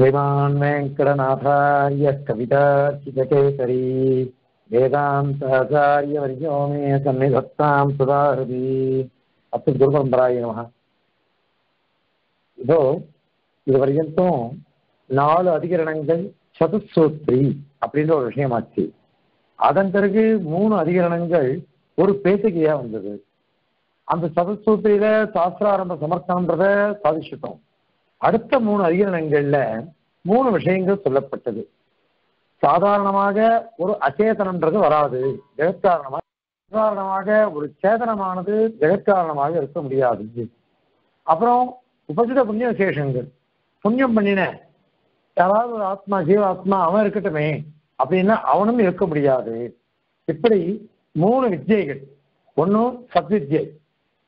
श्रीमान् वेङ्कटनाथार्य कविताचितकेसरी वेदान्ताचार्यवर्यो मे सन्निधत्तां सुधाहृति அத்து குருபரம்பராய நமக இதோ இது வரைக்கும் நாலு அதிகரணங்கள் சதுசூத்ரி அப்படின்ற ஒரு விஷயமாச்சு அதன் பிறகு மூணு அதிகரணங்கள் ஒரு பேசிக்கையா வந்தது அந்த சதுசூத்திரியில சாஸ்திராரம்ப சமர்த்தனன்றத சாதிச்சிட்டோம் அடுத்த மூணு அதிகரணங்கள்ல மூணு விஷயங்கள் சொல்லப்பட்டது. சாதாரணமாக ஒரு அச்சேதனம்ன்றது வராது. ஜெகத்காரணமாக சாதாரணமாக ஒரு சேதனமானது ஜெகத்காரணமாக இருக்க முடியாது. அப்புறம் உபசித புண்ணிய விசேஷங்கள். புண்ணியம் பண்ணின யாராவது ஒரு ஆத்மா ஜீவாத்மா அவன் இருக்கட்டுமே அப்படின்னா அவனும் இருக்க முடியாது. இப்படி மூணு வித்தியைகள் ஒன்றும் சத்வித்யை.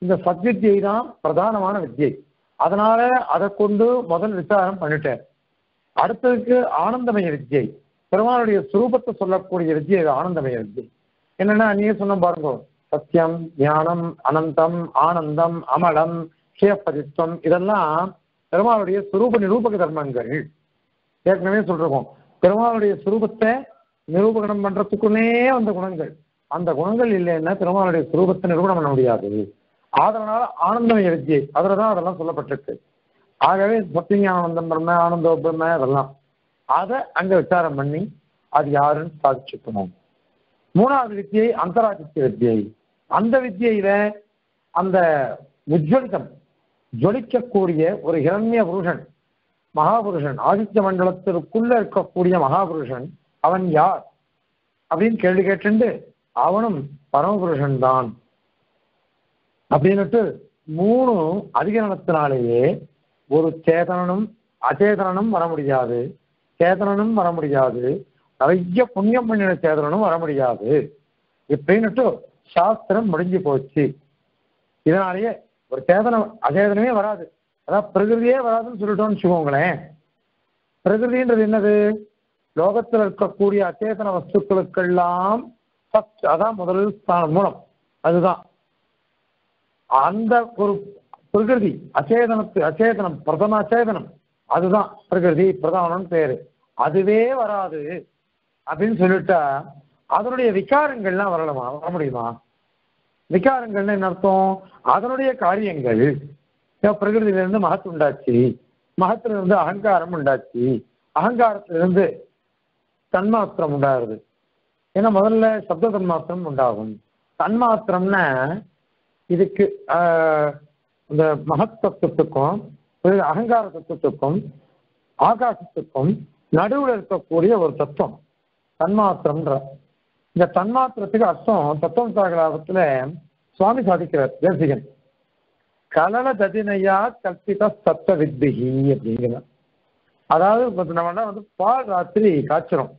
இந்த சத்வித்யை தான் பிரதானமான வித்தியை அதனால அதை கொண்டு முதல் விசாரம் பண்ணிட்டார் அடுத்ததுக்கு ஆனந்தமய வித்தியை பெருமானுடைய சுரூபத்தை சொல்லக்கூடிய வித்தியை ஆனந்தமய வித்தியை என்னன்னா நீங்க சொன்ன பாருங்க. சத்தியம் ஞானம் அனந்தம் ஆனந்தம் அமலம் க்ஷேபதித்வம் இதெல்லாம் பெருமாளுடைய சுரூப நிரூபக தர்மங்கள். ஏற்கனவே சொல்றோம். பெருமாளுடைய சுரூபத்தை நிரூபகணம் பண்றதுக்குன்னே வந்த குணங்கள். அந்த குணங்கள் இல்லைன்னா பெருமாளுடைய சுரூபத்தை நிரூபணம் பண்ண முடியாது. அதனால ஆனந்தமய வித்தியை அதுலதான் அதெல்லாம் சொல்லப்பட்டிருக்கு. ஆகவே சத்தியானந்தம் பிரம்ம ஆனந்த பிரம்ம அதெல்லாம் அதை அங்க விசாரம் பண்ணி அது யாருன்னு சாதிச்சுக்கணும் மூணாவது வித்தியை அந்தராதித்ய வித்தியை. அந்த வித்தியில அந்த உஜ்வலிதம் ஜொலிக்கக்கூடிய ஒரு இரண்ய புருஷன் மகாபுருஷன் ஆதித்ய மண்டலத்திற்குள்ள இருக்கக்கூடிய மகாபுருஷன் அவன் யார்? அப்படின்னு கேள்வி கேட்டுண்டு அவனும் பரமபுருஷன் தான் அப்படின்னுட்டு மூணு அதிகரணத்தினாலேயே ஒரு சேதனனும் அச்சேதனனும் வர முடியாது. சேதனனும் வர முடியாது. நிறைய புண்ணியம் பண்ணின சேதனனும் வர முடியாது. இப்படின்னுட்டு சாஸ்திரம் முடிஞ்சு போச்சு. இதனாலேயே ஒரு சேதனம் அச்சேதனமே வராது. அதான் பிரகிருதியே வராதுன்னு சொல்லிட்டோம்னு வச்சுக்கோங்களேன். பிரகிருதின்றது என்னது? லோகத்தில் இருக்கக்கூடிய அச்சேதன வஸ்துக்களுக்கெல்லாம் ஃபர்ஸ்ட் அதான் முதல் ஸ்தானம் மூலம். அதுதான். அந்த ஒரு பிரகிருதி அச்சேதனத்து அச்சேதனம் பிரதம அச்சேதனம். அதுதான் பிரகிருதி பிரதானம் பேரு. அதுவே வராது அப்படின்னு சொல்லிட்டா அதனுடைய விகாரங்கள்லாம் வரலாமா வர முடியுமா? விகாரங்கள்னு என்ன அர்த்தம்? அதனுடைய காரியங்கள். பிரகிருதியிலிருந்து மகத்து உண்டாச்சு. மகத்திலிருந்து அகங்காரம் உண்டாச்சு. அகங்காரத்திலிருந்து தன்மாத்திரம் உண்டாகுது. ஏன்னா முதல்ல சப்த தன்மாத்திரம் உண்டாகும். தன்மாத்திரம்னா இதுக்கு இந்த மகத் தத்துவத்துக்கும் அகங்கார தத்துவத்துக்கும் ஆகாசத்துக்கும் நடுவில் இருக்கக்கூடிய ஒரு தத்துவம். தன்மாத்திரம்ன்ற. இந்த தன்மாத்திரத்துக்கு அர்த்தம் தத்துவம் சாகலாபத்துல சுவாமி சாதிக்கிறார் தேசிகன். கலல ததினையா கற்பித சத்த வித்திகி அப்படிங்கிறார். அதாவது நம்ம வந்து பால் ராத்திரி காய்ச்சிரும்.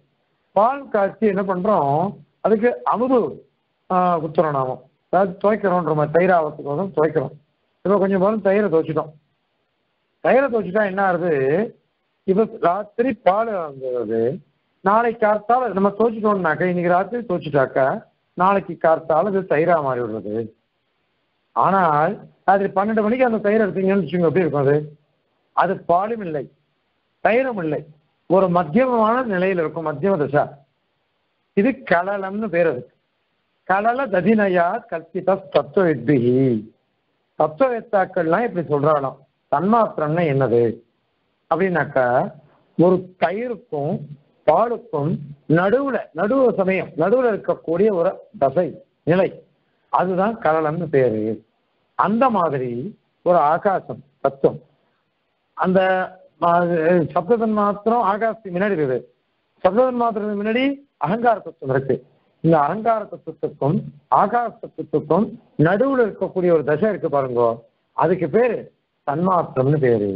பால் காய்ச்சி என்ன பண்றோம்? அதுக்கு அமுது குத்துறோம் நாம அதாவது துவைக்கிறோன்ற மாதிரி தயிர் ஆகிறதுக்கு துவைக்கிறோம். இப்போ கொஞ்சம் போதும் தயிரை துவைச்சிட்டோம். தயிரை துவைச்சிட்டா என்ன ஆகுது? இப்போ ராத்திரி பால் வந்துடுது நாளைக்கு கார்த்தால் நம்ம துவைச்சிட்டோம்னாக்கா இன்னைக்கு ராத்திரி துவைச்சிட்டாக்கா நாளைக்கு கார்த்தால் அது தயிரா மாறி விடுறது ஆனால் அது பன்னெண்டு மணிக்கு அந்த தயிர் எடுத்தீங்கன்னு வச்சுங்க எப்படி இருக்கும் அது? அது பாலும் இல்லை தயிரும் இல்லை. ஒரு மத்தியமமான நிலையில் இருக்கும் மத்தியம தசா. இது கலலம்னு பேர் அது. கலல கல்பித தத்துவவித்பிகி தத்துவவேத்தாக்கள்லாம் இப்படி சொல்றாலும் தன்மாத்திரம்னா என்னது? அப்படின்னாக்கா ஒரு தயிருக்கும் பாலுக்கும் நடுவுல நடுவு சமயம் நடுவுல இருக்கக்கூடிய ஒரு தசை நிலை. அதுதான் கலலம்னு பேரு. அந்த மாதிரி ஒரு ஆகாசம் தத்துவம். அந்த சப்ததன் மாத்திரம் ஆகாசத்துக்கு முன்னாடி இருக்குது. சப்ததன் மாத்திரத்துக்கு முன்னாடி அகங்கார தத்துவம் இருக்கு. இந்த அகங்கார தத்துவத்துக்கும் ஆகாச தத்துவத்துக்கும் நடுவுல இருக்கக்கூடிய ஒரு தசை இருக்கு பாருங்க. அதுக்கு பேரு தன்மாத்திரம்னு பேரு.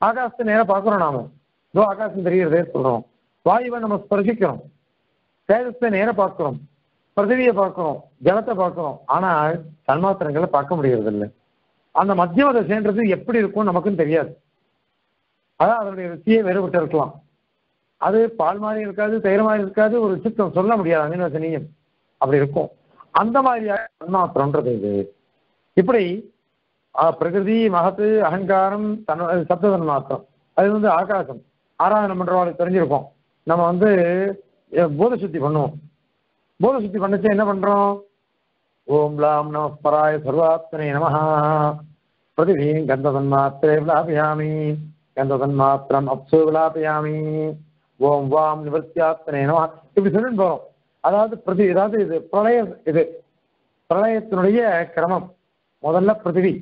ஆகாசத்தை நேரம் பார்க்கிறோம் நாம. இதோ ஆகாசம் தெரிகிறதே சொல்றோம். வாயுவை நம்ம ஸ்பர்சிக்கிறோம். தேஜத்தை நேரம் பார்க்கிறோம். பிரதிவியை பார்க்கிறோம். ஜலத்தை பார்க்கிறோம். ஆனால் தன்மாத்திரங்களை பார்க்க முடியறது இல்லை அந்த மத்தியம தசைன்றது எப்படி இருக்கும் நமக்கும் தெரியாது. அதான் அதனுடைய ருச்சியே வேறுபட்டு இருக்கலாம் அது பால் மாதிரி இருக்காது தயிர் மாதிரி இருக்காது ஒரு சித்தம் சொல்ல முடியாது அமினோசனியம் அப்படி இருக்கும். அந்த மாதிரியாக தன்மாத்திரம்ன்றது இது. இப்படி பிரகிருதி மகத்து அகங்காரம் தன் சப்த தன்மாத்திரம் அது வந்து ஆகாசம். ஆராதனை பண்றவங்களுக்கு தெரிஞ்சிருக்கோம். நம்ம வந்து அஹ், பூத சுத்தி பண்ணுவோம். பூத சுத்தி என்ன பண்றோம்? ஓம் லாம் நம பராய சர்வாத்மனே நமஹ பிரதிவீம் கந்ததன்மாத்திரே விலாபயாமி. கந்ததன்மாத்திரம் அப்சு விலாபயாமி. ஓம் வாம் நிவர்த்தியாத்மனே நமஹ இப்படி சொல்லிட்டு போறோம். அதாவது பிரதி அதாவது இது பிரளய இது பிரளயத்தினுடைய கிரமம். முதல்ல பிருத்திவி.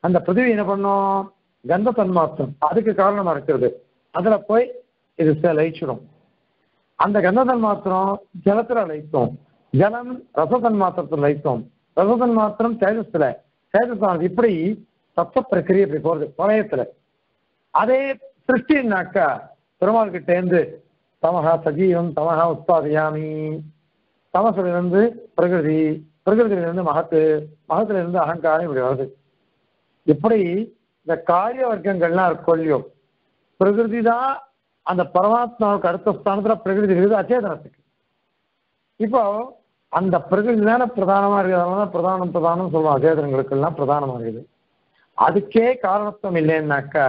அந்த பிருத்திவி என்ன பண்ணும்? கந்த தன்மாத்திரம். அதுக்கு காரணமா இருக்கிறது அதுல போய் இது லயிச்சிடும். அந்த கந்த தன்மாத்திரம் ஜலத்துல லயித்தோம் ஜலம் ரசதன் மாத்திரத்தில் லயிக்கும். ரசதன் மாத்திரம் தேஜஸ்ல தேஜஸ் இப்படி தத்துவ பிரக்கிரியை இப்படி போறது பிரளயத்துல. அதே சிருஷ்டினாக்கா பெருமாள் கிட்டேருந்து தமகா சஜீவம் தமகா உத்பாதியாமி. தமசிலிருந்து பிரகிருதி பிரகிருதியிலிருந்து மகத்து மகத்திலிருந்து அகங்காரம் இப்படி வருது. இப்படி இந்த காரிய வர்க்கங்கள்லாம் இருக்கும் இல்லையோ பிரகிருதி தான் அந்த பரமாத்மாவுக்கு அடுத்த ஸ்தானத்துல பிரகிருதி இருக்குது அச்சேதனத்துக்கு. இப்போ அந்த பிரகிருதி தானே பிரதானமா இருக்கிறதுனால பிரதானம் பிரதானம் சொல்லுவோம் அச்சேதனங்களுக்கெல்லாம் பிரதானமா இருக்குது. அதுக்கே காரணத்துவம் இல்லைன்னாக்கா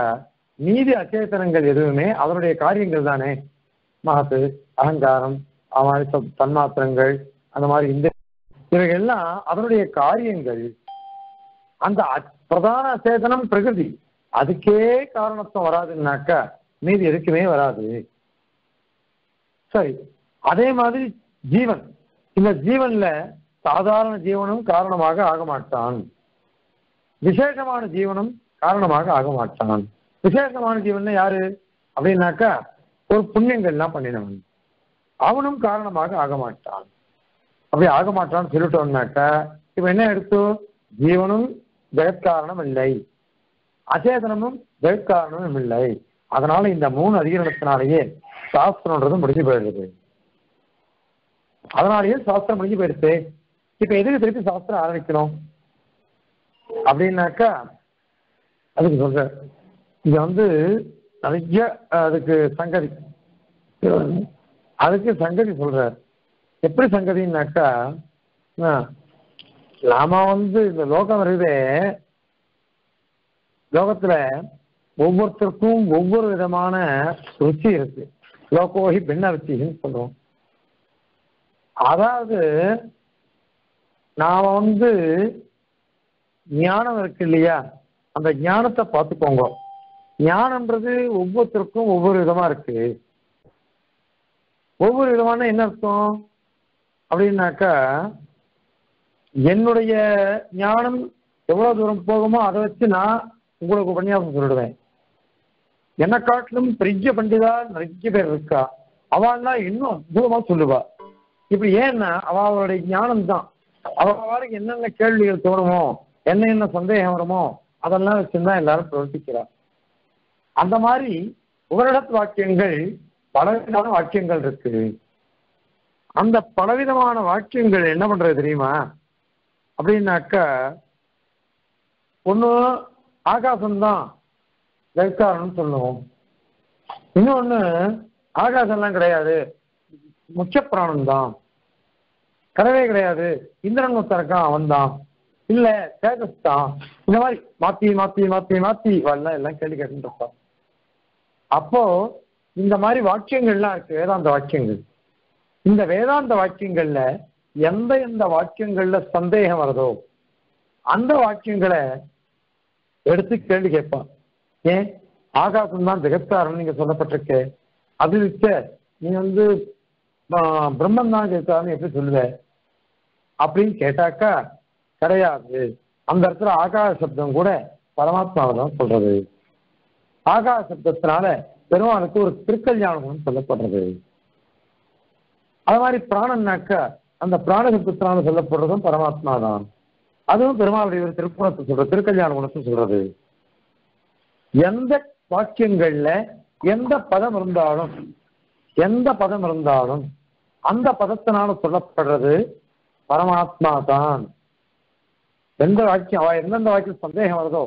மீதி அச்சேதனங்கள் எதுவுமே அதனுடைய காரியங்கள் தானே. மகத்து அகங்காரம் அவன் தன்மாத்திரங்கள் அந்த மாதிரி இந்த இவைகள்லாம் அதனுடைய காரியங்கள். அந்த பிரதான சேதனம் பிரகிருதி. அதுக்கே காரணத்துவம் வராதுன்னாக்கா மீதி எதுக்குமே வராது. சரி அதே மாதிரி ஜீவன். இந்த ஜீவன்ல சாதாரண ஜீவனும் காரணமாக ஆக மாட்டான். விசேஷமான ஜீவனும் காரணமாக ஆக மாட்டான். விசேஷமான ஜீவன் யாரு? அப்படின்னாக்கா ஒரு புண்ணியங்கள்லாம் பண்ணினவன். அவனும் காரணமாக ஆக மாட்டான் அப்படி ஆக மாட்டான்னு சொல்லிட்டோம்னாக்கா இப்ப என்ன எடுத்தோம் ஜீவனும் ஜெகத்காரணம் இல்லை. அச்சேதனமும் ஜெகத்காரணமும் இல்லை. அதனால இந்த மூணு அதிகரணத்தினாலேயே சாஸ்திரம்ன்றது முடிஞ்சு போயிடுது. அதனாலேயே சாஸ்திரம் முடிஞ்சு போயிடுச்சு இப்ப எதுக்கு திருப்பி சாஸ்திரம் ஆரம்பிக்கணும்? அப்படின்னாக்கா அதுக்கு சொல்ற இது வந்து நிறைய அதுக்கு சங்கதி. அதுக்கு சங்கதி சொல்றார். எப்படி சங்கதின்னாக்கா அஹ், நாம வந்து இந்த லோகம் வருதே லோகத்துல ஒவ்வொருத்தருக்கும் ஒவ்வொரு விதமான ருச்சி இருக்கு. லோகோகி பின்ன ருச்சின்னு சொல்றோம். அதாவது நாம வந்து ஞானம் இருக்கு இல்லையா? அந்த ஞானத்தை பார்த்துக்கோங்க. ஞானம்ன்றது ஒவ்வொருத்தருக்கும் ஒவ்வொரு விதமா இருக்கு. ஒவ்வொரு விதமான என்ன அர்த்தம்? அப்படின்னாக்கா என்னுடைய ஞானம் எவ்வளவு தூரம் போகுமோ அதை வச்சு நான் உங்களுக்கு உபன்யாசம் சொல்லிடுவேன். என்னை காட்டிலும் பெரிய பண்டிதா நிறைய பேர் இருக்கா? அவள்லாம் இன்னும் அற்புதமா சொல்லுவா. இப்படி ஏன்னா அவ அவளுடைய ஞானம் தான் அவளுக்கு என்னென்ன கேள்விகள் தோணுமோ என்ன என்ன சந்தேகம் வருமோ அதெல்லாம் வச்சுருந்தா எல்லாரும் பிரவர்த்திக்கிறார் அந்த மாதிரி உபரிடத் வாக்கியங்கள் பலவிதமான வாக்கியங்கள் இருக்கு. அந்த பலவிதமான வாக்கியங்கள் என்ன பண்றது தெரியுமா? அப்படின்னாக்கா ஒன்று ஆகாசம்தான் ஜெயக்காரன் சொல்லுவோம். இன்னொன்று ஆகாசம்லாம் கிடையாது. முக்கிய பிராணம் தான் கிடையவே கிடையாது. இந்திரன் ஒருத்தன் அவன் தான் இல்லை தேஜஸ் தான் இந்த மாதிரி மாத்தி மாத்தி மாத்தி மாத்தி வரலாம் எல்லாம் கேள்வி கேட்டுருப்பான் அப்போ இந்த மாதிரி வாக்கியங்கள்லாம் இருக்கு வேதாந்த வாக்கியங்கள். இந்த வேதாந்த வாக்கியங்கள்ல எந்த எந்த வாக்கியங்கள்ல சந்தேகம் வருதோ அந்த வாக்கியங்களை எடுத்து கேள்வி கேட்பான். ஏன்? ஆகாசம் தான் ஜெகத்தாரன் நீங்க சொல்லப்பட்டிருக்கு. அது வித்த நீ வந்து பிரம்மன் தான் ஜெகத்தாரன் எப்படி சொல்லுவ? அப்படின்னு கேட்டாக்கா கிடையாது. அந்த இடத்துல ஆகாச சப்தம் கூட பரமாத்மாவை தான் சொல்றது. ஆகாச சப்தத்தினால பெருமானுக்கு ஒரு திருக்கல்யாணம் சொல்லப்படுறது. அது மாதிரி பிராணம்னாக்க அந்த பிராண சப்தத்தினால சொல்லப்படுறதும் பரமாத்மா தான் அதுவும் பெருமாளுடைய ஒரு திருப்புணத்தை சொல்றது திருக்கல்யாண குணத்தை சொல்றது. எந்த வாக்கியங்கள்ல எந்த பதம் இருந்தாலும் எந்த பதம் இருந்தாலும் அந்த பதத்தினால சொல்லப்படுறது பரமாத்மா தான் எந்த வாக்கியம் அவ எந்தெந்த வாக்கியம் சந்தேகம் வருதோ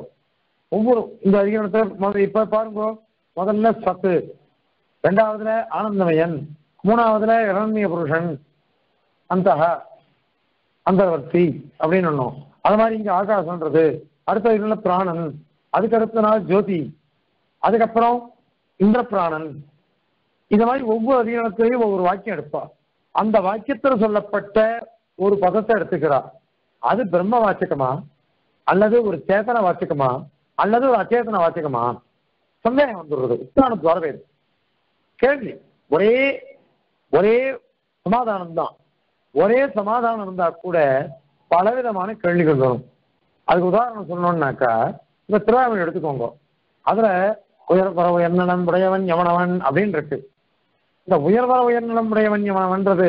ஒவ்வொரு இந்த அதிகாரத்தை முதல்ல இப்ப பாருங்க. முதல்ல சத்து. ரெண்டாவதுல ஆனந்தமயன். மூணாவதுல இரண்மிய புருஷன். அந்த அந்தவர்த்தி. அப்படின்னு ஒண்ணும் அது மாதிரி இங்க ஆகாசம்ன்றது. அடுத்த இதுல பிராணன். அதுக்கு அடுத்த நாள் ஜோதி. அதுக்கப்புறம் இந்திர பிராணன் இந்த மாதிரி ஒவ்வொரு அதிகாரத்திலையும் ஒவ்வொரு வாக்கியம் எடுப்பா. அந்த வாக்கியத்தில் சொல்லப்பட்ட ஒரு பதத்தை எடுத்துக்கிறா. அது பிரம்ம வாச்சகமா? அல்லது ஒரு சேதன வாச்சகமா? அல்லது ஒரு அச்சேதன வாச்சகமா? சந்தேகம் வந்துடுறது. உத்தான துவாரவேது கேள்வி. ஒரே ஒரே சமாதானம் தான். ஒரே சமாதானம் இருந்தா கூட பலவிதமான கேள்விகள் வரும். அதுக்கு உதாரணம் சொல்லணும்னாக்கா இந்த திருவாரூர் எடுத்துக்கோங்க. அதுல உயர்வர உயர்நலம் உடையவன் எவனவன் அப்படின்னு இருக்கு இந்த உயர்வர உயர்நலம் உடையவன் எவனவன்றது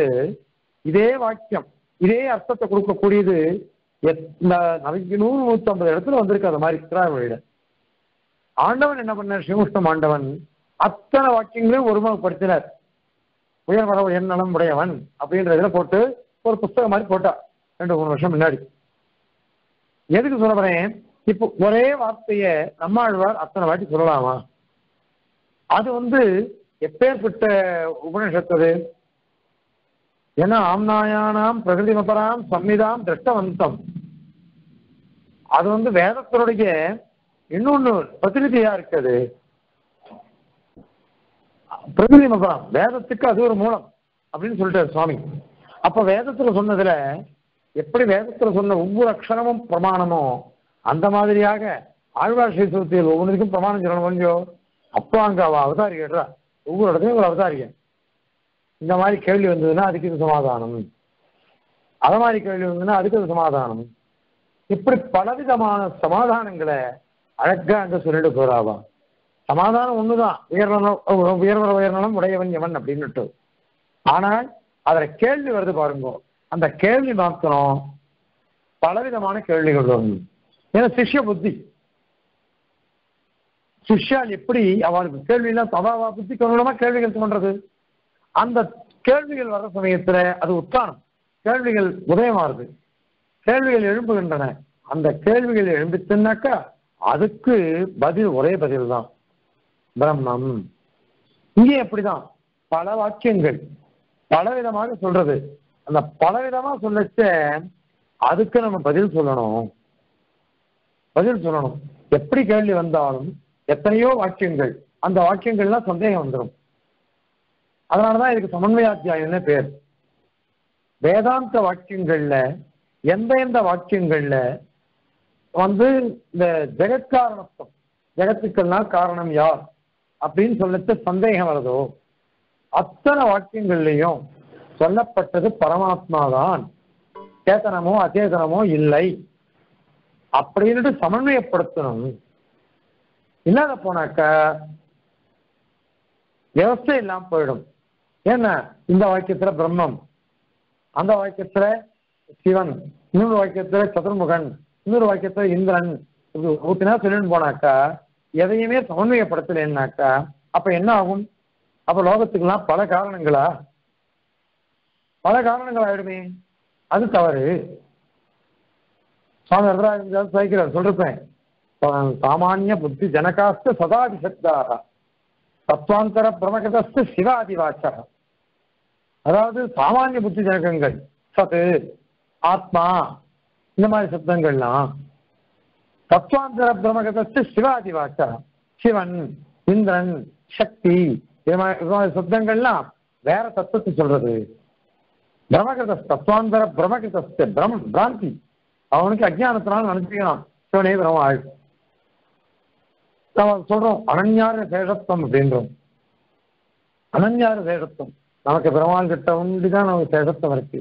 இதே வாக்கியம் இதே அர்த்தத்தை கொடுக்கக்கூடியது எத்- நூறு நூத்தி ஐம்பது இடத்துல வந்திருக்கு அது மாதிரி திருவாரூரில் ஆண்டவன் என்ன பண்ணார்? ஸ்ரீமுஷ்ணம் ஆண்டவன். அத்தனை வாக்கியங்களையும் ஒருமுகப்படுத்தினார். என் நலம் உடையவன் அப்படின்றதுல போட்டு ஒரு புஸ்தகம் மாதிரி போட்டார். ரெண்டு மூணு வருஷம் முன்னாடி. எதுக்கு சொல்ல போறேன்? இப்போ ஒரே வார்த்தைய நம்மாழ்வார் அத்தனை வாட்டி சொல்லலாமா? அது வந்து எப்பேற்பட்ட உபனிஷத்து அது? ஏன்னா ஆம்நாயானாம் பிரகிருதி மபராம் சம்மிதாம் திருஷ்டவந்தம். அது வந்து வேதத்தினுடைய இன்னொன்னு பிரதிநிதியா இருக்குது. பிரகிருதி மபராம் வேதத்துக்கு அது ஒரு மூலம் அப்படின்னு சொல்லிட்டாரு சுவாமி. அப்ப வேதத்துல சொன்னதுல எப்படி வேதத்துல சொன்ன ஒவ்வொரு அக்ஷரமும் பிரமாணமோ அந்த மாதிரியாக ஆழ்வார் ஸ்ரீசுவத்தில் ஒவ்வொன்றுக்கும் பிரமாணம் சொல்லணும் கொஞ்சம் அப்போ அங்க அவ அவதாரிகா ஒவ்வொரு இடத்துலையும் ஒரு அவதாரிகை இந்த மாதிரி கேள்வி வந்ததுன்னா அதுக்கு இது சமாதானம். அத மாதிரி கேள்வி வந்ததுன்னா அதுக்கு இது சமாதானம். இப்படி பலவிதமான சமாதானங்களை அழகா அங்க சொல்லிட்டு போறாவா. சமாதானம் ஒண்ணுதான். உயர்நலம் உயர்வர உயர்நலம் உடையவன் எவன் அப்படின்னுட்டு. ஆனால் அதுல கேள்வி வருது பாருங்க. அந்த கேள்வி மாத்திரம் பலவிதமான கேள்விகள் வரும். ஏன்னா சிஷ்ய புத்தி. சிஷ்யால் எப்படி அவளுக்கு கேள்வி எல்லாம் சபாவா புத்தி கவனமா கேள்விகள் பண்றது? அந்த கேள்விகள் வர்ற சமயத்துல அது உத்தானம். கேள்விகள் உதயமாறுது கேள்விகள் எழும்புகின்றன. அந்த கேள்விகள் எழும்பிச்சுன்னாக்கா அதுக்கு பதில் ஒரே பதில் தான் பிரம்மம். இங்கே அப்படிதான். பல வாக்கியங்கள். பலவிதமாக சொல்றது. அந்த பலவிதமா சொல்லச்ச அதுக்கு நம்ம பதில் சொல்லணும். பதில் சொல்லணும். எப்படி கேள்வி வந்தாலும் எத்தனையோ வாக்கியங்கள். அந்த வாக்கியங்கள்லாம் சந்தேகம் வந்துடும் அதனாலதான் இதுக்கு சமன்வயாத்தியாயம்னு பேர். வேதாந்த வாக்கியங்கள்ல எந்த எந்த வாக்கியங்கள்ல வந்து இந்த ஜெகத்காரணத்துவம் ஜெகத்துக்கெல்லாம் காரணம் யார் அப்படின்னு சொல்லிட்டு சந்தேகம் வருதோ? அத்தனை வாக்கியங்கள்லையும் சொல்லப்பட்டது பரமாத்மா தான் சேதனமோ அச்சேதனமோ இல்லை. அப்படின்னுட்டு சமன்வயப்படுத்தணும். இல்லாத போனாக்கா வியவஸ்தை இல்லாமல் போயிடும். ஏன்னா இந்த வாக்கியத்துல பிரம்மம் அந்த வாக்கியத்துல சிவன் இன்னொரு வாக்கியத்துல சதுர்முகன் இன்னொரு வாக்கியத்துல இந்திரன் ஊத்தினா சொல்லிட்டு போனாக்கா எதையுமே சமன்வயப்படுத்தலைன்னாக்கா அப்ப என்ன ஆகும்? அப்ப லோகத்துக்கெல்லாம் பல காரணங்களா? பல காரணங்கள் ஆயிடுமே. அது தவறு. சுவாமி வரதராஜன் சைக்கிறார் சொல்றேன். சாமானிய புத்தி ஜனகாஸ்து சதாதிசக்தாக தத்வாந்தர பிரமகதஸ்து சிவாதிவாச்சகம் அதாவது சாமானிய புத்தி ஜனகங்கள் சத்து ஆத்மா இந்த மாதிரி சப்தங்கள்லாம் தத்வாந்தர சிவாதி சிவாதிவாச்சக சிவன் இந்திரன் சக்தி இது மாதிரி மாதிரி சப்தங்கள்லாம் வேற தத்துவத்தை சொல்றது. பிரமகிருத தத்துவாந்தர பிரமகிருதஸ்து பிரம் பிராந்தி. அவனுக்கு அஜானத்தினால நினைச்சுக்கலாம் சிவனே பிரம ஆள். நம்ம சொல்றோம் அனன்யார சேஷத்துவம் அப்படின்றோம். அனன்யார சேஷத்துவம் நமக்கு பெருமாள் கிட்ட தான் நம்ம சேஷத்தை இருக்கு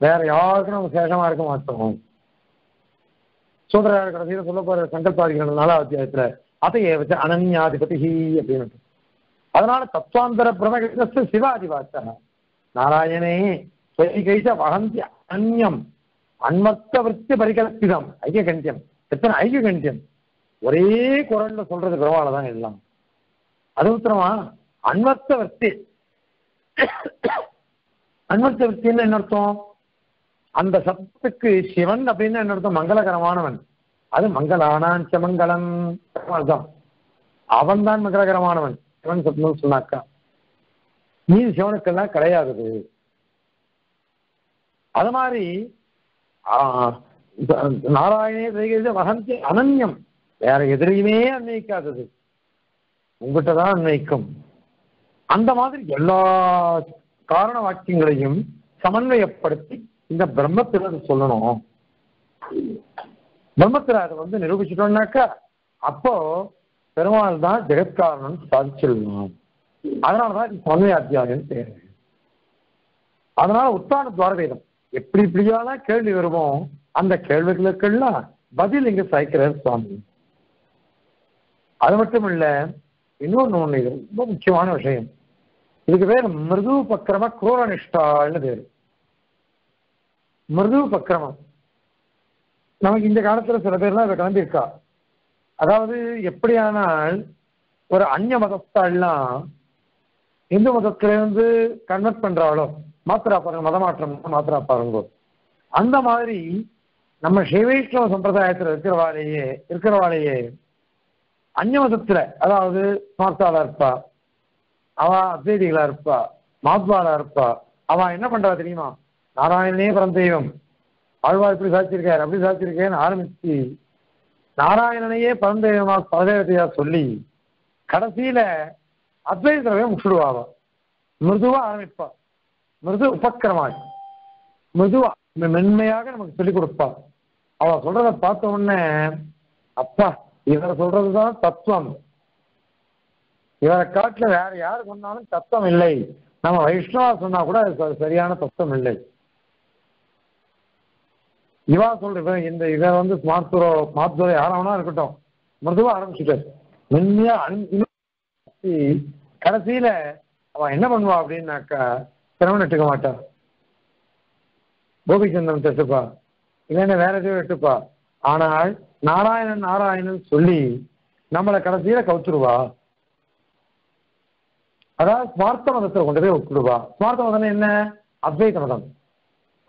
வேற யாருக்கும் நம்ம சேஷமா இருக்க மாட்டோம். சூதராய கடைசியில் சொல்ல போற சங்கல்பாதிகள் நாலாவது அத்தியாயத்துல அதையே வச்சு அனன்யாதிபதி அப்படின்னு. அதனால தத்துவாந்தர பிரமகிருதஸ்து சிவாதிபாச்சா நாராயணே ஸ்வரிகைச்ச வகந்தி அந்யம் அன்மத்த விற்பி பரிகல்பிதம். ஐக்கியகண்டியம் எத்தனை ஐக்கியகண்டியம் ஒரே குரல்ல சொல்றது பெருமாளை தான் எல்லாம். அது உத்தரமா? அன்வர்த்த அன்வர்த்தவர்த்தின்னு அன்வர்த்த என்ன அர்த்தம்? அந்த சப்தத்துக்கு சிவன் அப்படின்னு என்ன அர்த்தம்? மங்களகரமானவன். அது மங்களானாஞ்ச மங்களம் அர்த்தம் அவன் தான் மங்களகரமானவன். சிவன் சப்தம் சொன்னாக்கா. நீ சிவனுக்கெல்லாம் கிடையாது அது மாதிரி நாராயணே செய்கிறது வகந்தி அனன்யம். வேற எதிரையுமே அன்வைக்காதது உங்ககிட்ட தான் அன்வைக்கும் அந்த மாதிரி எல்லா காரண வாக்கியங்களையும் சமன்வயப்படுத்தி இந்த பிரம்மத்தில் அது சொல்லணும். பிரம்மத்தில் அதை வந்து நிரூபிச்சிட்டோம்னாக்கா அப்போ பெருமாள் தான் ஜெகத்காரணம் சாதிச்சிடணும் அதனாலதான் இது சமன்வய அத்தியாயம் தேவை அதனால உத்தான துவாரவேதம். எப்படி இப்படியாதான் கேள்வி வருமோ அந்த கேள்விகளுக்கெல்லாம் பதில் இங்க சாய்க்கிறார் சுவாமி. அது மட்டும் இல்ல இன்னொன்னு ஒண்ணு இது ரொம்ப முக்கியமான விஷயம். இதுக்கு பேர் மிருது பக்கிரம குரோரனிஷ்டான்னு பேர். மிருது பக்கிரமம் நமக்கு இந்த காலத்துல சில பேர்லாம் இதை கிளம்பியிருக்கா அதாவது எப்படியானால் ஒரு அந்நிய மதத்தாள்லாம் இந்து மதத்திலிருந்து கன்வெர்ட் பண்றாளோ மாத்திரா பாருங்க மதமாற்றம் மாத்திரா பாருங்க. அந்த மாதிரி நம்ம சைவைஷ்ணவ சம்பிரதாயத்தில் இருக்கிறவாளையே இருக்கிறவாளையே அந்நிய மதத்துல அதாவது ஸ்மார்த்தாளா இருப்பா அவ அத்வைதிகளா இருப்பா மாத்வாளா இருப்பா. அவ என்ன பண்றா தெரியுமா? நாராயணனே பரந்தெய்வம் ஆழ்வார் இப்படி சாதிச்சிருக்கார் அப்படி சாதிச்சிருக்கேன்னு ஆரம்பிச்சு நாராயணனையே பரந்தெய்வமா பரதேவதையா சொல்லி கடைசியில அத்வைதவே முட்டுடுவாவ மிருதுவா ஆரம்பிப்பா. மிருது உபக்கிரமாய் மிருதுவா மென்மையாக நமக்கு சொல்லிக் கொடுப்பா. அவ சொல்றத பார்த்த உடனே அப்பா இவர் சொல்றதுதான் தத்துவம். இவரை காட்டில் வேற யார் சொன்னாலும் தத்துவம் இல்லை. நம்ம வைஷ்ணவா சொன்னா கூட அது சரியான தத்துவம் இல்லை. இவா சொல்ற இவன் இந்த இதை வந்து மாத்துரோ மாத்துரோ யாராவனா இருக்கட்டும். மிருதுவா ஆரம்பிச்சுட்டார். மென்மையா கடைசியில அவன் என்ன பண்ணுவா அப்படின்னாக்கா சிரமம் எடுத்துக்க மாட்டான். கோபிச்சந்திரன் தட்டுப்பா இல்லைன்னா வேற எதுவும் எட்டுப்பா ஆனால் நாராயணன் நாராயணன் சொல்லி நம்மளை கடைசியில கவுத்துருவா. அதாவது ஸ்மார்த்த மதத்தில் கொண்டு போய் ஒப்பிடுவா ஸ்மார்த்த மதம் என்ன? அத்வைத மதம்.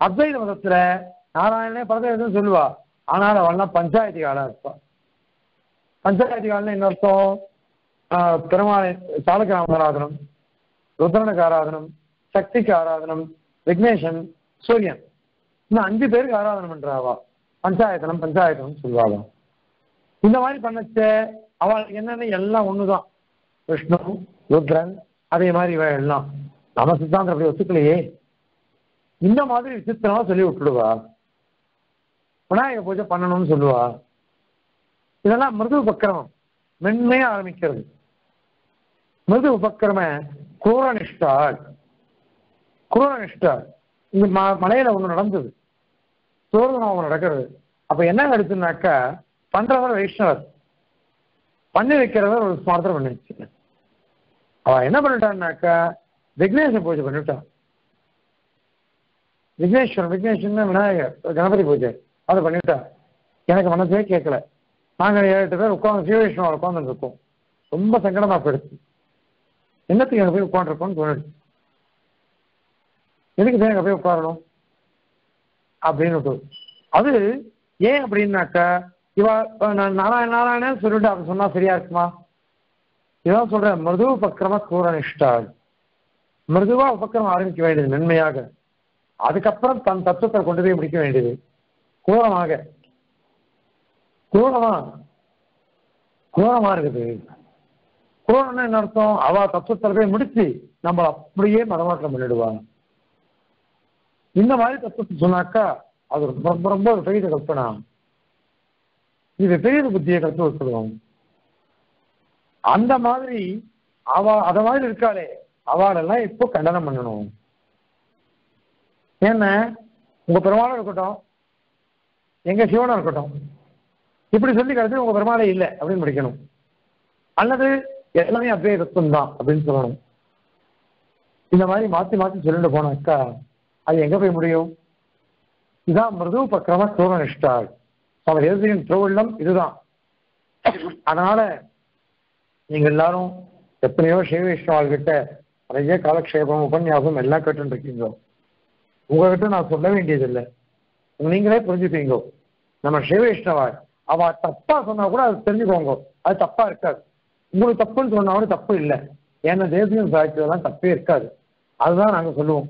அத்வைத மதத்துல நாராயணனே பரதேவன் சொல்லுவா. ஆனால் அவள்லாம் பஞ்சாயத்து ஆளா இருப்பா. பஞ்சாயத்து காலம் என்ன அர்த்தம்? பெருமாளை சாலக்கிராம ஆராதனம் ருத்ரனுக்கு ஆராதனம் சக்திக்கு ஆராதனம் விக்னேஷன் சூரியன். இன்னும் அஞ்சு பேருக்கு ஆராதனம் பண்றாவா. பஞ்சாயத்தனம் பஞ்சாயத்தனம் சொல்லுவாங்க இந்த மாதிரி பண்ணச்ச அவளுக்கு என்னன்னு எல்லாம் ஒண்ணுதான். விஷ்ணு ருத்ரன் அதே மாதிரி எல்லாம். நம்ம சித்தாந்தம் அப்படி ஒத்துக்கலையே. இந்த மாதிரி விசித்திரமா சொல்லி விட்டுடுவா. விநாயக பூஜை பண்ணணும்னு சொல்லுவா. இதெல்லாம் மிருது உபக்கிரமம். மென்மையா ஆரம்பிக்கிறது. மிருது உபக்கிரம குரூரனிஷ்டாள் குரூரனிஷ்டாள் இங்க ம- மலையில ஒண்ணு நடந்தது. சோர்ணம் நடக்கிறது. அப்ப என்ன நடத்துனாக்கா பண்றவர் வைஷ்ணவர். பண்ணி வைக்கிறவர் ஒரு ஸ்மார்த்தம் பண்ணி அவன் என்ன பண்ணிட்டான்னாக்கா விக்னேஷ பூஜை பண்ணிட்டான் விக்னேஸ்வரன் விக்னேஸ்வரன் விநாயகர் கணபதி பூஜை. அதை பண்ணிட்டா எனக்கு மனசே கேட்கல. நாங்கள் ஏழு எட்டு பேர் உட்காந்து சீவைஷ்ணவ உட்காந்துட்டு இருக்கோம். ரொம்ப சங்கடமா போயிடுச்சு. என்னத்துக்கு அங்க போய் உட்காந்துருக்கோம்னு தோணுச்சு எதுக்கு போய் எங்கே போய் உட்காரணும்? அப்படின்னு அது ஏன் அப்படின்னாக்கா இவ நான் நாராயண நாராயணன் சொல்லிட்டு அப்படி சொன்னா சரியா இருக்குமா? இதான் சொல்றேன். மிருது உபக்கிரம கூரனிஷ்டாள் மிருதுவா உபக்கிரமம் ஆரம்பிக்க வேண்டியது மென்மையாக. அதுக்கப்புறம் தன் தத்துவத்தை கொண்டு போய் முடிக்க வேண்டியது. கூரமாக கூரமா கூரமா இருக்குது. கூரம்னா என்ன அர்த்தம்? அவ தத்துவத்தை போய் முடிச்சு நம்ம அப்படியே மதமாற்றம் பண்ணிடுவாங்க இந்த மாதிரி தத்துவத்தை சொன்னாக்கா அது ரொம்ப ரொம்ப ரொம்ப பெரிய கல்பனா இது பெரிய புத்தியை கற்று வச்சுடுவோம் அந்த மாதிரி அவ அத மாதிரி இருக்காளே. அவளெல்லாம் இப்போ கண்டனம் பண்ணணும். என்ன? உங்க பெருமாளும் இருக்கட்டும். எங்க சிவனும் இருக்கட்டும். இப்படி சொல்லி கடைசி உங்க பெருமாளே இல்லை அப்படின்னு முடிக்கணும். அல்லது எல்லாமே அப்படியே ரத்தம் தான் அப்படின்னு சொல்லணும். இந்த மாதிரி மாத்தி மாத்தி சொல்லிட்டு போனாக்கா அது எங்க போய் முடியும்? இதான் மிருது பக்கிரம சூரனிஷ்டாள் அவர் எழுதியின் திருவள்ளம் இதுதான். அதனால நீங்க எல்லாரும் எத்தனையோ சைவேஷ்ணவாள் கிட்ட நிறைய காலக்ஷேபம் உபன்யாசம் எல்லாம் கேட்டு இருக்கீங்க உங்ககிட்ட நான் சொல்ல வேண்டியதில்லை. நீங்களே புரிஞ்சுப்பீங்க. நம்ம சைவேஷ்ணவாள் அவ தப்பா சொன்னா கூட அது தெரிஞ்சுக்கோங்க. அது தப்பா இருக்காது. உங்களுக்கு தப்புன்னு சொன்னா கூட தப்பு இல்லை. ஏன்னா தேசியம் சாய்ச்சதெல்லாம் தப்பே இருக்காது. அதுதான் நாங்க சொல்லுவோம்.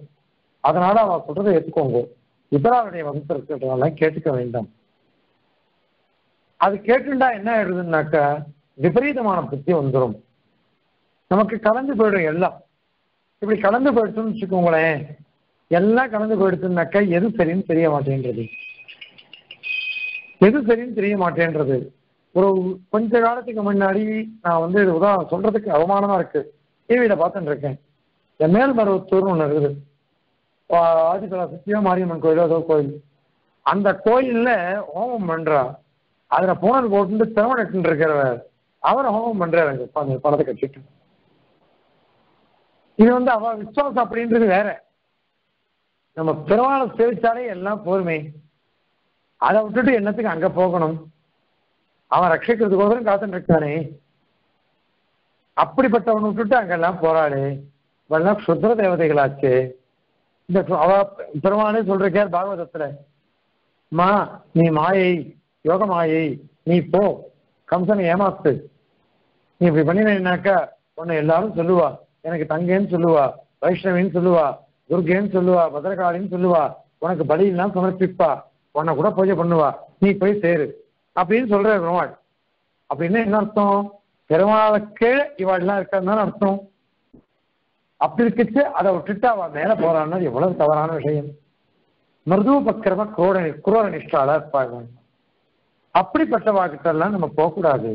அதனால அவ சொல்றதை ஏற்றுக்கோங்க இதராவுடைய வகுப்பு இருக்கிறதெல்லாம் கேட்டுக்க வேண்டாம். அது கேட்டுண்டா என்ன ஆயிடுதுன்னாக்கா விபரீதமான புத்தி வந்துடும் நமக்கு கலந்து போயிடும் எல்லாம். இப்படி கலந்து போயிடுச்சுன்னு வச்சுக்கோங்களேன். எல்லாம் கலந்து போயிடுச்சுனாக்கா எது சரின்னு தெரிய மாட்டேன்றது. எது சரின்னு தெரிய மாட்டேன்றது. ஒரு கொஞ்ச காலத்துக்கு முன்னாடி நான் வந்து இது உதாரணம் சொல்றதுக்கு அவமானமா இருக்கு. டிவியில பார்த்துட்டு இருக்கேன். இந்த மேல்மருவத்தூர்னு ஒன்று இருக்குது. ஆதிக்கலா சத்தியா மாரியம்மன் கோயில் ஏதோ கோயில். அந்த கோயில்ல ஹோமம் பண்றா. அதுல போனது போட்டு திருமணட்டு இருக்கிறவர் அவர் ஹோமம் பண்றாரு அந்த பணத்தை கட்டிட்டு இது வந்து அவ விசுவாசம் அப்படின்றது வேற. நம்ம பெருமாளை சேவிச்சாலே எல்லாம் போருமே. அதை விட்டுட்டு என்னத்துக்கு அங்க போகணும்? அவன் ரட்சிக்கிறதுக்கோசரம் காத்துட்டு இருக்கானே. அப்படிப்பட்டவனை விட்டுட்டு அங்கெல்லாம் போறாளே. இவெல்லாம் சுத்திர தேவதைகளாச்சு. இந்த அவ பெருமானே சொல்றேன் பாகவதத்துல. மா நீ மாயை யோக மாயை நீ போ. கம்சனை ஏமாத்து. நீ இப்படி பண்ணினாக்கா உன்னை எல்லாரும் சொல்லுவா. எனக்கு தங்கேன்னு சொல்லுவா வைஷ்ணவின்னு சொல்லுவா துர்கேன்னு சொல்லுவா பத்ரகாளின்னு சொல்லுவா உனக்கு பலியெல்லாம் சமர்ப்பிப்பா உன்னை கூட பூஜை பண்ணுவா நீ போய் சேரு. அப்படின்னு சொல்ற பெருமாள் அப்படின்னா என்ன அர்த்தம்? பெருமாளை கீழே இவாள்லாம் இருக்கிறதுனால அர்த்தம். அப்படி இருக்குச்சு அதை விட்டுட்டு அவன் மேல போறான்னு எவ்வளவு தவறான விஷயம். மிருது பக்கிரம குரோட குரோர நிஷ்டாலா இருப்பாங்க அப்படிப்பட்டவாக்கிட்ட நம்ம போகக்கூடாது.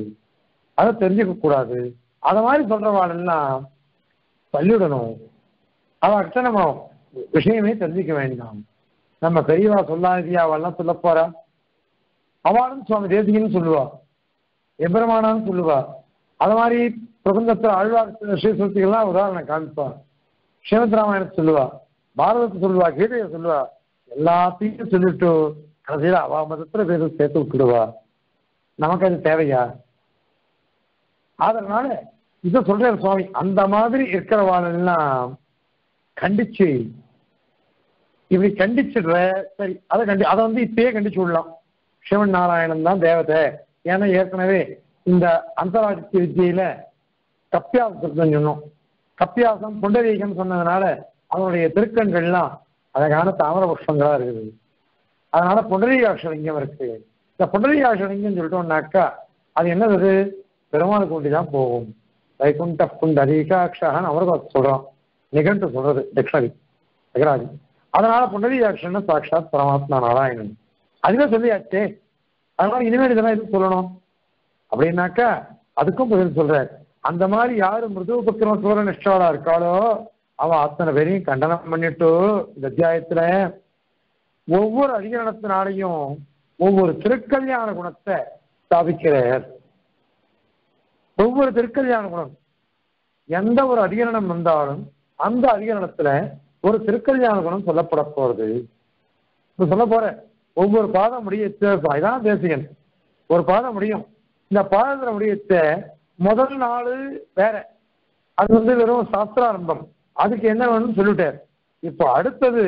அதை தெரிஞ்சுக்க கூடாது. அத மாதிரி சொல்றவாள் பள்ளியுடனும் பள்ளிவிடணும் அவகிட்ட நம்ம விஷயமே தெரிஞ்சுக்க வேண்டாம். நம்ம பெரியவா சொல்லாதியா? அவெல்லாம் சொல்ல போறா? அவளும் சுவாமி தேசிகன்னு சொல்லுவா. எம்பெருமானான்னு சொல்லுவா. அது மாதிரி பிரபந்தத்தில் ஆழ்வார் ஸ்ரீசுத்திகள்லாம் உதாரணம் காமிப்பா. ஸ்ரீமத் ராமாயணத்தை சொல்லுவா. பாரதத்தை சொல்லுவா. கீதையை சொல்லுவா. எல்லாத்தையும் சொல்லிட்டு கடைசியில் அவ மதத்துல பேர் சேர்த்து விட்டுடுவா. நமக்கு அது தேவையா? அதனால இதை சொல்றாரு சுவாமி அந்த மாதிரி இருக்கிறவாளெல்லாம் கண்டிச்சு இப்படி கண்டிச்சிடுற சரி அதை கண்டி அதை வந்து இப்பயே கண்டிச்சு விடலாம். சிவன் நாராயணன் தான் தேவதை. ஏன்னா ஏற்கனவே இந்த அந்தராஜ்ய வித்தியில கப்பியாசம் சொன்னோம். கப்பியாசம் புண்டரீகம் சொன்னதுனால அவனுடைய திருக்கண்கள்லாம் அழகான தாமர புஷ்பங்களா இருக்குது. அதனால புண்டரீகாட்சலிங்கம் இருக்கு. இந்த புண்டரீகாட்சலிங்கம் சொல்லிட்டோம்னாக்கா அது என்னது பெருமாளுக்கு ஒண்டி தான் போகும். வைகுண்ட புண்டரீகாட்சகன் அவருக்கு சொல்றான். நிகண்டு சொல்றது டிக்ஷனரி அகராதி அதனால புண்டரீகாட்சன் சாட்சாத் பரமாத்மா நாராயணன். அதுவே சொல்லியாச்சே. அதனால இனிமேல் இதெல்லாம் எதுவும் சொல்லணும்? அப்படின்னாக்கா அதுக்கும் பதில் சொல்றார். அந்த மாதிரி யாரு மிருதுபக்கிரம சூர நிஷ்டாளா இருக்காளோ அவ அத்தனை பேரையும் கண்டனம் பண்ணிட்டு இந்த அத்தியாயத்துல ஒவ்வொரு அதிகரணத்தினாலையும் ஒவ்வொரு திருக்கல்யாண குணத்தை ஸ்தாபிக்கிறார். ஒவ்வொரு திருக்கல்யாண குணம். எந்த ஒரு அதிகரணம் வந்தாலும் அந்த அதிகரணத்துல ஒரு திருக்கல்யாண குணம் சொல்லப்பட போறது. இப்ப சொல்ல போற ஒவ்வொரு பாதம் முடிய இதான் தேசிகன் ஒரு பாதம் முடியும். இந்த பாதத்துல முடியத்த முதல் நாள் வேற. அது வந்து வெறும் சாஸ்திராரம்பம். அதுக்கு என்ன வேணும்னு சொல்லிட்டார். இப்போ அடுத்தது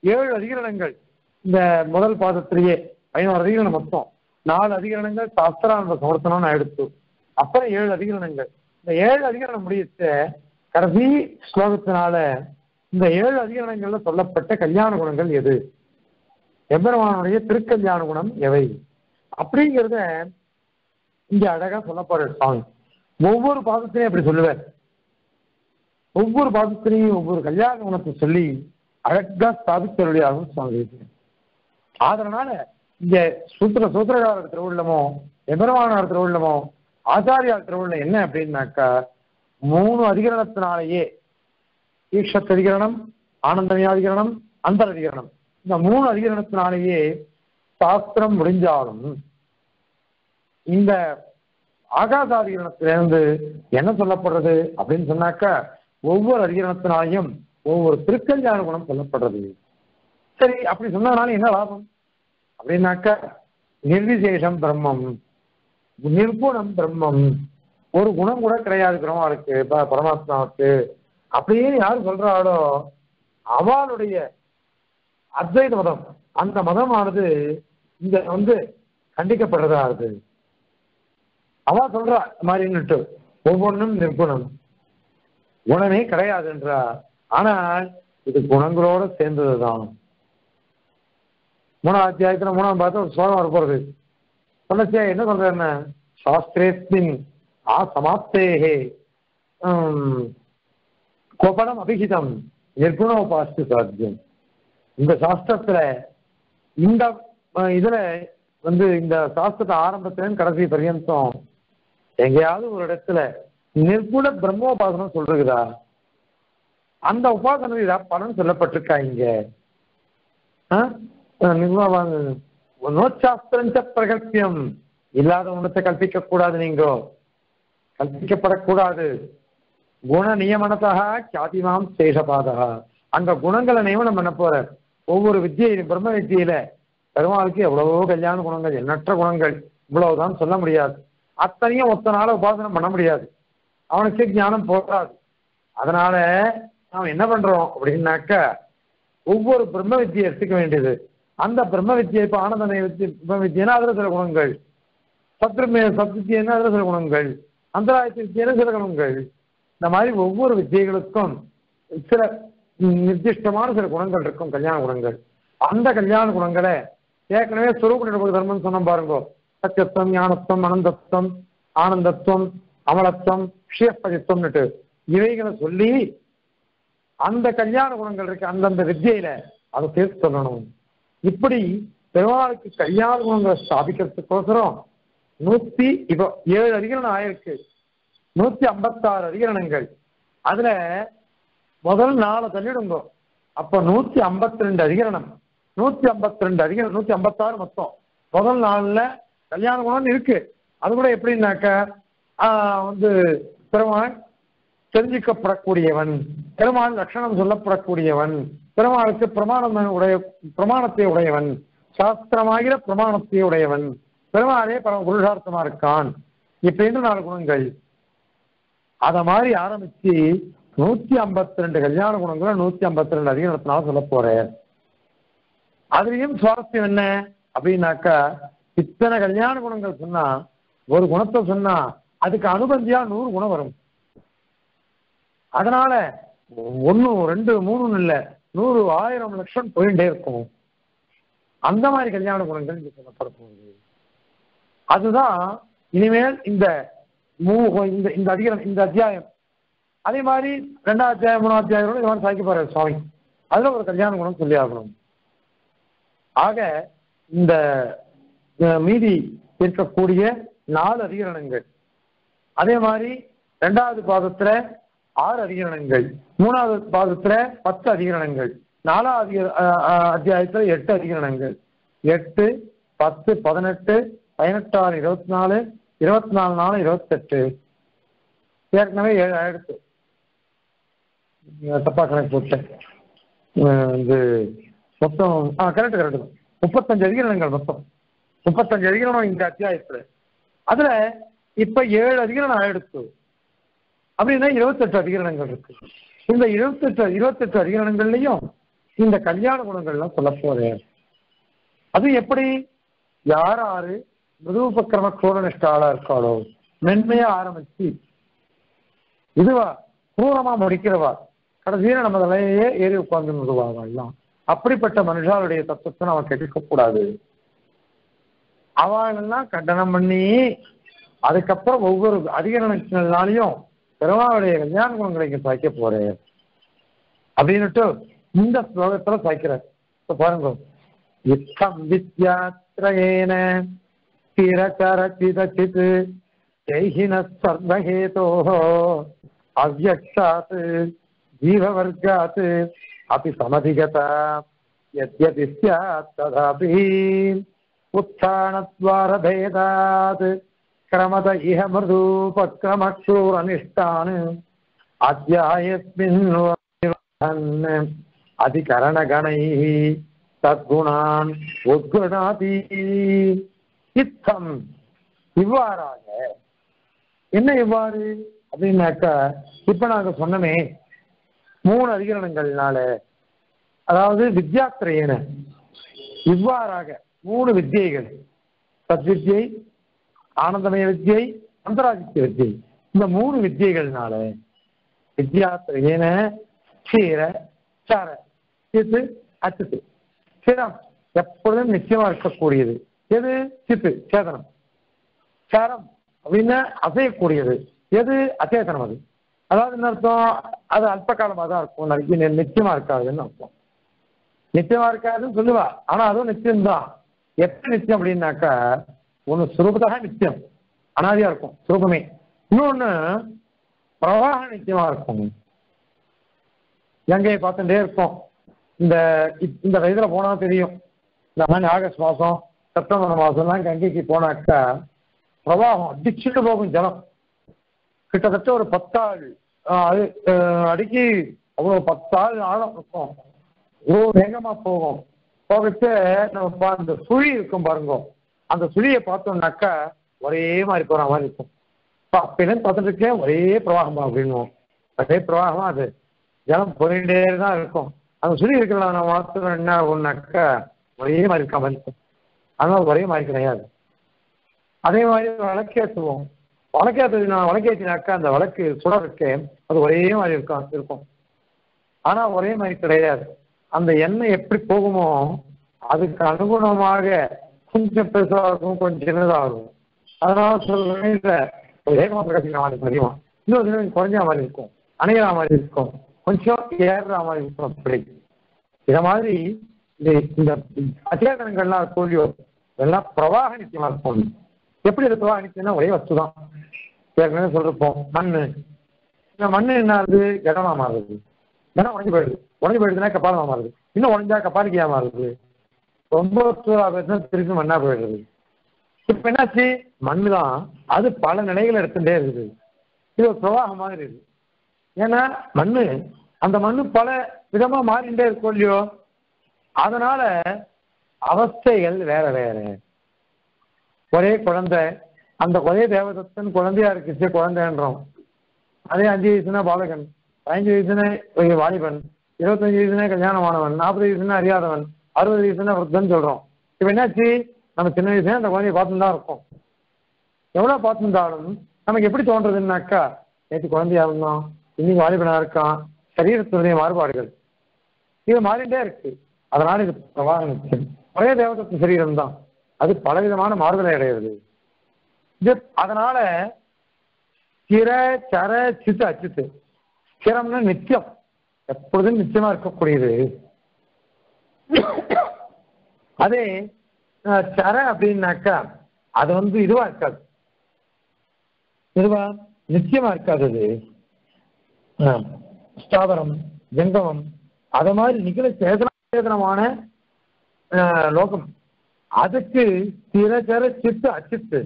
ஏழு அதிகரணங்கள். இந்த முதல் பாதத்திலேயே ஐநூறு அதிகரணம் மொத்தம். நாலு அதிகரணங்கள் சாஸ்திராரம்ப சமர்த்தனம்னு எடுத்தோம். அப்புறம் ஏழு அதிகரணங்கள். இந்த ஏழு அதிகரணம் முடித்த கடைசி ஸ்லோகத்தினால இந்த ஏழு அதிகரணங்கள்ல சொல்லப்பட்ட கல்யாண குணங்கள் எது? எம்பெருமானுடைய திருக்கல்யாண குணம் எவை? அப்படிங்கிறத இங்க அழகா சொல்லப்படுற சாங் ஒவ்வொரு பாதத்திலையும் அப்படி சொல்லுவார். ஒவ்வொரு பாதத்திலையும் ஒவ்வொரு கல்யாண குணத்தை சொல்லி அழகா ஸ்தாபித்தருடையாகவும் சுவாமி. அதனால இங்க சூத்திர சூத்திரகாரர் திருவுள்ளமோ எம்பெருமானார் திருவுள்ளமோ ஆச்சாரியார் திருவள்ள என்ன அப்படின்னாக்கா மூணு அதிகரணத்தினாலேயே ஈஷத் அதிகரணம் ஆனந்தமயாதிகரணம் அந்தர் அதிகரணம் இந்த மூணு அதிகரணத்தினாலேயே சாஸ்திரம் முடிஞ்சாலும் இந்த ஆகாசாதிகரணத்திலிருந்து என்ன சொல்லப்படுறது அப்படின்னு சொன்னாக்கா ஒவ்வொரு அதிகரணத்தினாலையும் ஒவ்வொரு திருக்கல்யாண குணம் சொல்லப்படுறது. சரி அப்படி சொன்னதுனால என்ன லாபம்? அப்படின்னாக்கா நிர்விசேஷம் பிரம்மம். நிர்குணம் பிரம்மம். ஒரு குணம் கூட கிடையாது பிரம்மாவுக்கு பரமாத்மாவுக்கு. அப்படியே யார் சொல்றாளோ அவளுடைய அத்வைத மதம். அந்த மதமானது இங்க வந்து கண்டிக்கப்படுறதா இருக்கு. அவ சொல்றா இந்த மாதிரின்னுட்டு ஒவ்வொன்றும் நிர்குணம். குணமே கிடையாதுன்றா. ஆனால் இது குணங்களோட சேர்ந்ததுதான். மூணாம் அத்தியாயத்துல மூணாம் பார்த்து ஒரு ஸ்லோகம் வரப்போறது சமஸ்யா என்ன சொல்ற சாஸ்திரேஸ்மின் ஆ சமாப்தேகே கோபடம் அபிஹிதம் அபிஹிதம் நிர்குணோபாஸ்து சாத்தியம். இந்த சாஸ்திரத்துல இந்த இதுல வந்து இந்த சாஸ்திரத்தை ஆரம்பத்துல கடைசி பர்யந்தம் எங்கேயாவது ஒரு இடத்துல நிர்குண பிரம்மோபாசனம் சொல்றதுதா அந்த உபாசனையில பலன் சொல்லப்பட்டிருக்கா இங்க? நோச்சாஸ்திரஞ்ச பிரகத்தியம் இல்லாத ஒன்றத்தை கல்பிக்க கூடாது நீங்க. கல்பிக்கப்படக்கூடாது குண நியமனத்தா கியாதிமாம் சேஷபாதா. அங்க குணங்களை நியமனம் பண்ண போற? ஒவ்வொரு வித்தியிலும் பிரம்ம வித்தியில பெருமாளுக்கு எவ்வளவோ கல்யாண குணங்கள் எண்ணற்ற குணங்கள் இவ்வளவுதான் சொல்ல முடியாது. அத்தனையும் ஒத்த நாள உபாசனம் பண்ண முடியாது. அவனுக்கு ஞானம் போகாது அதனால நாம் என்ன பண்றோம்? அப்படின்னாக்க ஒவ்வொரு பிரம்ம வித்தியை எடுத்துக்க வேண்டியது. அந்த பிரம்ம வித்தியை இப்ப ஆனந்தனை வித்தியை பிரம்ம வித்தியனா அதுல சில குணங்கள். சத்ருமே சத்வித்தியன்னா அதுல சில குணங்கள். அந்தராயத்து வித்தியன சில குணங்கள். இந்த மாதிரி ஒவ்வொரு வித்தியைகளுக்கும் சில நிர்திஷ்டமான சில குணங்கள் இருக்கும். கல்யாண குணங்கள். அந்த கல்யாண குணங்களை ஏற்கனவே சுரூப நிருபக தர்மம் சொன்னோம் பாருங்க. சத்தியத்துவம் ஞானத்துவம் அனந்தத்துவம் ஆனந்தத்துவம் அமலத்துவம் ஷியப்பதித்துவம்னுட்டு இவைகளை சொல்லி அந்த கல்யாண குணங்கள் இருக்கு. அந்தந்த வித்தியில அதை சேர்த்து சொல்லணும். இப்படி பெருமாளுக்கு கல்யாண குணங்களை ஸ்தாபிக்கிறதுக்கோசரம் நூத்தி இப்போ ஏழு அதிகரணம் ஆயிருக்கு. நூத்தி ஐம்பத்தாறு அதிகரணங்கள் அதுல முதல் நாலு தள்ளிடுங்க. அப்ப நூத்தி ஐம்பத்தி ரெண்டு அதிகரணம் நூத்தி ஐம்பத்தி ரெண்டு அதிகரணம் நூத்தி ஐம்பத்தாறு மொத்தம். முதல் நாள்ல கல்யாண குணம் இருக்கு. அது கூட எப்படின்னாக்க வந்து பெருமாள் தெரிஞ்சிக்கப்படக்கூடியவன். பெருமாள் லட்சணம் சொல்லப்படக்கூடியவன். பெருமாளுக்கு பிரமாணம் உடைய பிரமாணத்தை உடையவன். சாஸ்திரமாகிற பிரமாணத்தை உடையவன். பெருமாளே பரம புருஷார்த்தமா இருக்கான். இப்படின்னு நாலு குணங்கள்? அத மாதிரி ஆரம்பிச்சு நூத்தி ஐம்பத்தி ரெண்டு கல்யாண குணங்களை நூத்தி ஐம்பத்தி ரெண்டு அதிகாரத்தினால சொல்ல போறேன். அதுலயும் சுவாரஸ்யம் என்ன? அப்படின்னாக்கா இத்தனை கல்யாண குணங்கள் சொன்னா ஒரு குணத்தை சொன்னா அதுக்கு அனுபந்தியா நூறு குணம் வரும். அதனால ஒன்னும் ரெண்டு மூணுன்னு இல்லை. நூறு ஆயிரம் லட்சம் போயிட்டே இருக்கும். அந்த மாதிரி கல்யாண குணங்கள் இங்க சொல்லப்பட போகுது அதுதான் இனிமேல் இந்த மூ இந்த இந்த அதிகாரம் இந்த அத்தியாயம். அதே மாதிரி ரெண்டாம் அத்தியாயம் மூணாம் அத்தியாயம் இது மாதிரி சாய்க்க போறாரு சுவாமி. அதுல ஒரு கல்யாண குணம் சொல்லி ஆகணும். ஆக இந்த மீதி இருக்கக்கூடிய நாலு அதிகரணங்கள். அதே மாதிரி ரெண்டாவது பாதத்துல ஆறு அதிகரணங்கள். மூணாவது பாதத்துல பத்து அதிகரணங்கள். நாலாவது அதிக- அத்தியாயத்துல எட்டு அதிகரணங்கள். எட்டு பத்து பதினெட்டு பதினெட்டாறு இருபத்தி நாலு இருபத்தி நாலு நாலு இருபத்தெட்டு. ஏற்கனவே ஏழு ஆயிடுச்சு. தப்பா கணக்கு போட்டேன் இது மொத்தம் ஆ கரெக்ட் கரெக்ட் முப்பத்தஞ்சு அதிகரணங்கள் மொத்தம். முப்பத்தஞ்சு அதிகரணம் இந்த அத்தியாயத்துல. அதுல இப்ப ஏழு அதிகரணம் ஆயிடுச்சு. அப்படின்னா இருபத்தெட்டு அதிகரணங்கள் இருக்கு. இந்த இருபத்தெட்டு இருபத்தெட்டு அதிகரணங்கள்லையும் இந்த கல்யாண குணங்கள்லாம் சொல்ல போறேன் அது எப்படி? யார் யாரு மிருதுபக்கிரம குரோரனிஷ்டாளா இருக்காளோ? மென்மையா ஆரம்பிச்சு இதுவா? கூரமா முடிக்கிறவா? கடைசியில நம்ம தலையே ஏறி உட்கார்ந்து விடுவாங்கலாம் அப்படிப்பட்ட மனுஷாளுடைய தத்துவத்தை நம்ம கேட்க கூடாது. அவளெல்லாம் கண்டனம் பண்ணி அதுக்கப்புறம் ஒவ்வொரு அதிகரணத்தினாலையும் பெருமாவுடைய கல்யாணம் கிடைக்க சாய்க்க போறேன். அப்படின்னுட்டு இந்த ஸ்லோகத்துல சாய்க்கிறார். பாருங்க. யுத்தம் வித்யாத்ரயேன திரச்சரச்சிதச்சித் ஜெய்ஹின சர்வஹேதோ அவ்வக்ஷாத் ஜீவவர்காத் அபி சமதிகதா யத்யபி ஸ்யாத் ததாபி உத்தானத்வாரபேதாத் क्रमत इह मृदूपक्रमक्षूरनिष्ठान् अध्यायस्मिन् वन् अधिकरणगणैः तद्गुणान् उद्गृणाति இத்தம் இவ்வாறாக என்ன இவ்வாறு அப்படின்னாக்கா இப்ப நாங்க சொன்னமே மூணு அதிகரணங்கள்னால அதாவது வித்யாத்திரையன இவ்வாறாக மூணு வித்தியைகள் சத்வித்யை ஆனந்தமய வித்யை அந்தராதித்ய வித்யை. இந்த மூணு வித்தியைகள்னால வித்யாத்திரையன சீர சார. சித்து அச்சத்து. சிரம் எப்பொழுதும் நிச்சயமா இருக்கக்கூடியது. எது? சித்து சேதனம். சாரம் அப்படின்னு அசையக்கூடியது. எது? அச்சேதனம் அது. அதாவது என்ன அர்த்தம்? அது அல்ப காலமாக தான் இருக்கும். நாளைக்கு நிச்சயமா இருக்காதுன்னு அர்த்தம். நிச்சயமா இருக்காதுன்னு சொல்லுவா. ஆனா அதுவும் நிச்சயம்தான். எப்படி நிச்சயம் அப்படின்னாக்கா ஒண்ணு சுரூபத்தாக நித்தியம் அனாதியா இருக்கும் சுரூபமே. இன்னொன்னு பிரவாக நித்தியமா இருக்கும். கங்கையை பார்த்துட்டே இருக்கும் இந்த இப்- இந்த வயதுல போனா தெரியும். இந்த மாதிரி ஆகஸ்ட் மாசம் செப்டம்பர் மாசம்லாம் கங்கைக்கு போனாக்கா பிரவாகம் அடிச்சுட்டு போகும் ஜலம். கிட்டத்தட்ட ஒரு பத்தாள் அது அடிக்கி அவ்வளவு பத்தாள் ஆழம் இருக்கும். இவ்வளோ வேகமா போகும். போகிட்டு நம்ம பா- அந்த சுழி இருக்கும் பாருங்க. அந்த சுழியை பார்த்தோம்னாக்கா ஒரே மாதிரி போகிற மாதிரி இருக்கும். இப்போ அப்பயிலேருந்து பார்த்துட்டு இருக்கேன் ஒரே பிரவாகமா அப்படின்னுவோம். அதே பிரவாகமா அது. ஜலம் போயிட்டே தான் இருக்கும். அந்த சுழி இருக்கிற நான் மாத்திரம் என்ன ஆகும்னாக்கா ஒரே மாதிரி இருக்க மாதிரி இருக்கும். அதனால் ஒரே மாதிரி கிடையாது. அதே மாதிரி வழக்கேற்றுவோம். வழக்கேற்றது நான் விளக்கேற்றினாக்கா அந்த விளக்கு சுடருக்கு அது ஒரே மாதிரி இருக்கும் இருக்கும். ஆனால் ஒரே மாதிரி கிடையாது. அந்த எண்ணெய் எப்படி போகுமோ அதுக்கு அனுகுணமாக கொஞ்சம் பெருசாக இருக்கும் கொஞ்சம் சின்னதாகும். அதனால சொல்றேன் தெரியுமா வேகமாக பிரகாசிக்கிற மாதிரி இருக்கும் இன்னொரு தினம் குறைஞ்ச மாதிரி இருக்கும் அணையிற மாதிரி இருக்கும் கொஞ்சம் ஏறுற மாதிரி இருக்கும் அப்படி. இத மாதிரி இந்த அச்சேதனங்கள்லாம் தோல்வியோ இதெல்லாம் பிரவாக நிச்சயமா இருக்கும். எப்படி அது பிரவாக நிச்சயம்னா ஒரே வஸ்து தான் ஏற்கனவே சொல்லிருப்போம் மண்ணு. இந்த மண்ணு என்ன ஆகுது? இடமா மாறுது. இடம் உடஞ்சு போயிடுது. உடஞ்சு போயிடுதுன்னா கப்பாலமா மாறுது. இன்னும் உடஞ்சா கப்பாலிக்கையா மாறுது. ரொம்ப சூறா போயிடுச்சுன்னா திருப்பி மண்ணா போயிடுது இப்ப என்னாச்சு? மண்ணு தான் அது பல நிலைகள் எடுத்துட்டே இருக்குது. இது ஒரு பிரவாகம் மாதிரி இருக்கு ஏன்னா மண்ணு அந்த மண்ணு பல விதமா மாறிண்டே இருக்கும் இல்லையோ அதனால அவஸ்தைகள் வேற வேற. ஒரே குழந்தை. அந்த ஒரே தேவதத்தன் குழந்தையா இருக்குச்சு குழந்தைன்றோம். அதே அஞ்சு வயசுனா பாலகன் பதினஞ்சு வயசுனா ஒரு வாலிபன் இருபத்தஞ்சு வயசுனா கல்யாணமானவன் நாற்பது வயசுனா அறியாதவன் அறுபது வயசுனா விருத்தன் சொல்றோம். இப்ப என்னாச்சு? நம்ம சின்ன வயசுல அந்த குழந்தைய பார்த்துன்னு தான் இருக்கோம். எவ்வளவு பார்த்துருந்தாலும் நமக்கு எப்படி தோன்றதுன்னாக்கா நேற்று குழந்தையா இருந்தோம் இன்னைக்கு வாலிபனா இருக்கான். சரீரத்தினுடைய மாறுபாடுகள். இது மாறிண்டே இருக்கு. அதனால இது பிரவாக ஒரே தேவதத்தின் சரீரம் தான் அது பலவிதமான மாறுதலை அடைகிறது. இது அதனால சிர சர சித்து அச்சித்து. ஸ்திரம்னா நித்தியம். எப்பொழுதும் நிச்சயமா இருக்கக்கூடியது. அதே அஹ், சர அப்படின்னாக்கா அது வந்து இதுவா இருக்காது. இதுவா? நிச்சயமா இருக்காது அது. ஆஹ், ஸ்தாவரம் ஜங்கமம் அத மாதிரி நிகழ சேதன சேதனமான லோகம். அதுக்கு ஸ்திரச்சர சித்து அச்சித்து.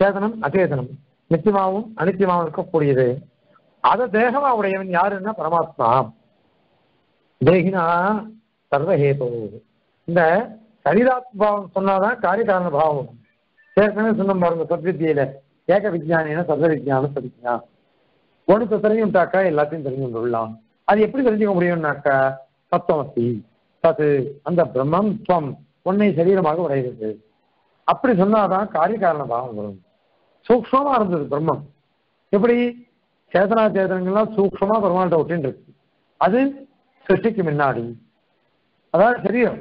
சேதனம் அச்சேதனம் நிச்சயமாகவும் அனித்தியமாகவும் இருக்கக்கூடியது. அத தேகமா உடையவன் யாருன்னா பரமாத்மா. தேகினா சர்வஹேதோ. இந்த சரீராத்பாவம் சொன்னாதான் காரியகாரண பாவம் வரும். ஏற்கனவே சொன்ன பாருங்க சத்வித்தியில ஏக விஜயானின சர்வ விஜயானம் சதிஜா ஒன்று தெரிஞ்சுட்டாக்கா எல்லாத்தையும் தெரிஞ்சு கொள்ளலாம். அது எப்படி தெரிஞ்சுக்க முடியும்னாக்கா தத்துவமசி தது அந்த பிரம்மம் துவம் உன்னை சரீரமாக உடைகிறது அப்படி சொன்னாதான் காரியகாரண பாவம் வரும். சூக்ஷமா இருந்தது பிரம்மம். எப்படி? சேதனா சேதனங்கள்லாம் சூக்ஷமா பெருமாள்கிட்ட ஒட்டின்னு இருக்கு. அது சிருஷ்டிக்கு முன்னாடி. அதாவது சரீரம்.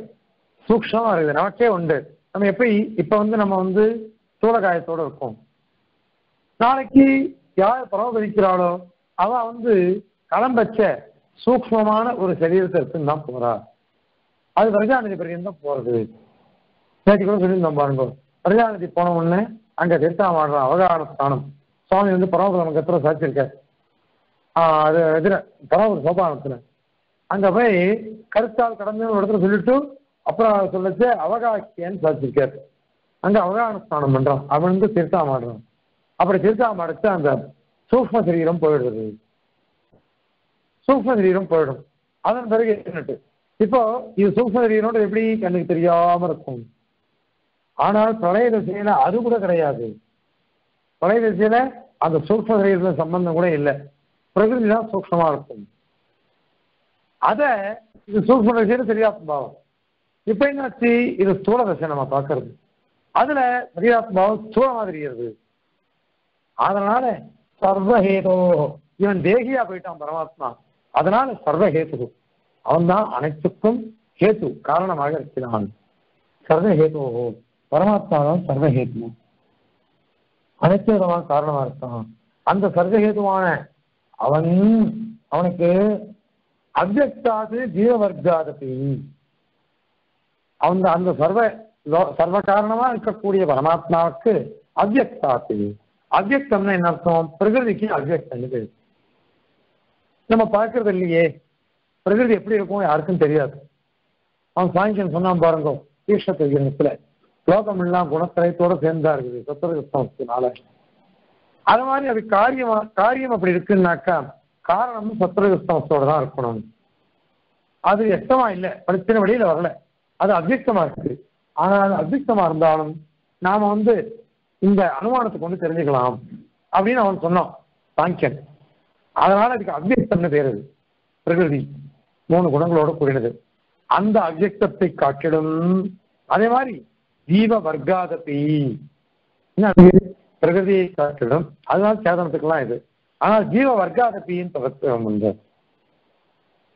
சூக்ஷமா இருக்குது நமக்கே உண்டு. நம்ம எப்படி இப்ப வந்து நம்ம வந்து சூழகாயத்தோட இருக்கோம். நாளைக்கு யார் பரவதிக்கிறாளோ அவ வந்து களம்பச்ச சூக்ஷ்மமான ஒரு சரீரத்தை எடுத்துன்னு தான் போறா. அது பிரஜாநிதி பரியந்தம் தான் போறது? நேற்று கூட சொல்லியிருந்தோம் பாருங்க. பிரஜாநிதி போன உடனே அங்க திருத்தாமாடுற அவகார ஸ்தானம். சுவாமி வந்து பரமபுரம் மங்கத்துல சாச்சிருக்கார் அது எதிர பரமபுரம் சோபானத்துல. அங்க போய் கருத்தால் கடந்து ஒரு இடத்துல சொல்லிட்டு அப்புறம் சொல்லச்சு அவகாக்கியன்னு சாச்சிருக்கார் அங்க அவகான ஸ்தானம் பண்றான். அவன் வந்து திருத்தாமாடுறான். அப்படி திருத்தாமாடுச்சு அந்த சூக்ம சரீரம் போயிடுறது சூக்ம சரீரம் போயிடும். அதன் பிறகு என்னட்டு இப்போ இது சூக்ம சரீரோட எப்படி கண்ணுக்கு தெரியாம இருக்கும்? ஆனால் பிரளய திசையில அது கூட கிடையாது. பிரளய திசையில அந்த சூக்ம சரீரத்துல சம்பந்தம் கூட இல்லை. பிரகிருதி தான் சூக்மமா இருக்கும். அத இது சூக்ம திசையில தெரியாது பாவம். இப்ப என்னாச்சு? இது ஸ்தூல தசை நம்ம பார்க்கறது. அதுல தெரியாத்ம பாவம் ஸ்தூலமா தெரிகிறது அதனால சர்வஹேதோ. இவன் தேகியா போயிட்டான் பரமாத்மா. அதனால சர்வஹேது அவன் தான் அனைத்துக்கும் ஹேத்து காரணமாக இருக்கிறான். சர்வஹேதோ பரமாத்மா தான் சர்வஹேத்து அனைத்து விதமான காரணமா இருக்கான். அந்த சர்வஹேதுவான அவன் அவனுக்கு அவ்வக்தாது ஜீவவர்க்காதபி அந்த அந்த சர்வ சர்வ காரணமா இருக்கக்கூடிய பரமாத்மாவுக்கு அவ்வக்தாத்தி அவ்வக்தம்னா என்ன அர்த்தம்? பிரகிருதிக்கு அவ்வக்தம் பேரு. நம்ம பார்க்கறது இல்லையே. பிரகிருதி எப்படி இருக்கும் யாருக்கும் தெரியாது. அவன் சாயங்காலம் சொன்னான் பாருங்க ஈஷத்துல லோகம் எல்லாம் குணத்திரயத்தோட சேர்ந்தா இருக்குது. சத்திரகிருஷ்ணத்தினால அது மாதிரி அது காரியம் காரியம் அப்படி இருக்குன்னாக்கா காரணம் சத்திரகிருஷ்ணத்தோட தான் இருக்கணும். அது எத்தமா இல்லை. படித்தின வழியில வரல. அது அவ்யக்தமா இருக்கு. ஆனால் அது இருந்தாலும் நாம வந்து இந்த அனுமானத்தை கொண்டு தெரிஞ்சுக்கலாம் அப்படின்னு அவன் சொன்னான் சாங்கியன் அதனால அதுக்கு அவ்யக்தம்னு பேரு அது. பிரகிருதி மூணு குணங்களோட கூடினது. அந்த அவ்வக்தத்தை காட்டிடும் அதே மாதிரி ஜீவ வர்க்காதபி. என்ன பிரகிருதியை காட்டிடும் அதனால சேதனத்துக்கெல்லாம் இது. ஆனால் ஜீவ வர்க்காதபின்னு தவிர்த்து வந்து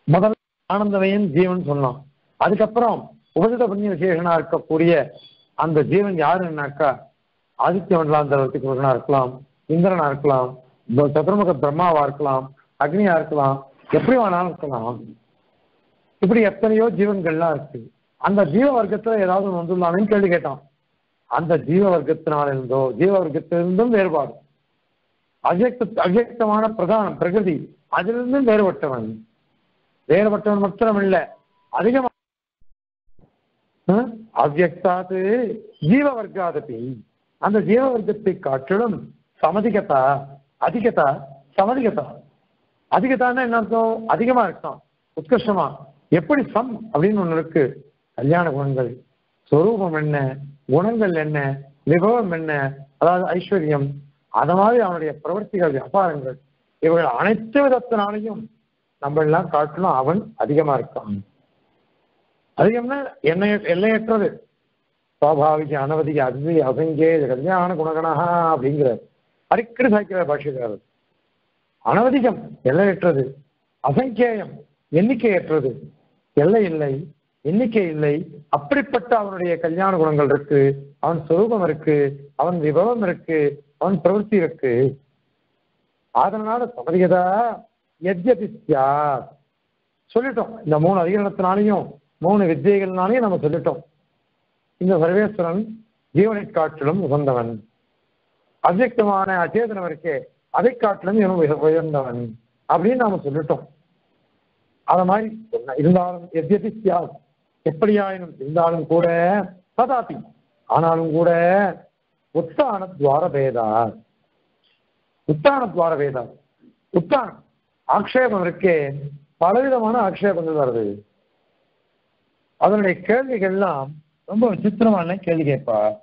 முதல்ல ஆனந்தமயன் ஜீவன் சொன்னான். அதுக்கப்புறம் உபதித புண்ணிய விசேஷனா இருக்கக்கூடிய அந்த ஜீவன் யாருன்னாக்கா ஆதித்ய மண்டலாந்தரத்துக்கு இருக்கலாம் இந்திரனா இருக்கலாம் ப- சதுர்முக பிரம்மாவா இருக்கலாம் அக்னியா இருக்கலாம் எப்படி வேணாலும் இருக்கலாம். இப்படி எத்தனையோ ஜீவன்கள்லாம் இருக்கு. அந்த ஜீவ வர்க்கத்துல ஏதாவது வந்துள்ளானு கேள்வி கேட்டான். அந்த ஜீவ வர்க்கத்தினால இருந்தோ ஜீவ வர்க்கத்திலிருந்தும் வேறுபாடு. அவ்யக்த அவ்யக்தமான பிரதானம் பிரகிருதி அதிலிருந்தும் வேறுபட்டவன். வேறுபட்டவன் மாத்திரம் இல்லை அதிகமாக அவ்யக்தாது ஜீவ வர்க்காதபி அந்த ஜீவ வர்க்கத்தை காட்டிலும் சமதிகதா அதிகதா சமதிகதா அதிகதான்னா என்ன அர்த்தம்? அதிகமா இருக்கும் உத்கர்ஷமா. எப்படி சம் அப்படின்னு ஒண்ணு இருக்கு. கல்யாண குணங்கள். சொரூபம் என்ன? குணங்கள் என்ன? விபவம் என்ன? அதாவது ஐஸ்வர்யம். அத மாதிரி அவனுடைய பிரவர்த்திகள் வியாபாரங்கள். இவர்கள் அனைத்து விதத்தினாலையும் நம்ம எல்லாம் காட்டிலும் அவன் அதிகமா இருக்கான். அது என்ன? எண்ணெய் எல்லையற்றது. சுவாபாவிக அனவதிக அதி அசங்கே கல்யாண குணகணா அப்படிங்கிறார். அடிக்கடி சாய்க்கிறார் பாஷ்யக்காரர். அனவதிகம் எல்லையற்றது. அசங்கேயம் எண்ணிக்கையற்றது. எல்லை இல்லை எண்ணிக்கை இல்லை அப்படிப்பட்ட அவனுடைய கல்யாண குணங்கள் இருக்கு. அவன் சுரூபம் இருக்கு. அவன் விபவம் இருக்கு. அவன் பிரவൃத்தி இருக்கு. அதனால சமதிகதா எத்யபி சொல்லிட்டோம். இந்த மூணு அதிகரணத்தினாலையும் மூணு வித்தியைகள்னாலே நம்ம சொல்லிட்டோம். இந்த சர்வேஸ்வரன் ஜீவனை காட்டிலும் உகந்தவன். அவ்யக்தமான அச்சேதனம் இருக்கே அதை காட்டிலும் இவன் உயர்ந்தவன் அப்படின்னு நாம சொல்லிட்டோம். அத மாதிரி இருந்தாலும் எத்யபி சியாத் எப்படியாயினும் இருந்தாலும் கூட ததாபி ஆனாலும் கூட உத்தான துவார பேதா. உத்தான துவார பேதா. உத்தானம். ஆக்ஷேபம் இருக்கே. பலவிதமான ஆக்ஷேபங்கள் வருது. அதனுடைய கேள்விகள்லாம் ரொம்ப விசித்திரமான கேள்வி கேட்பா.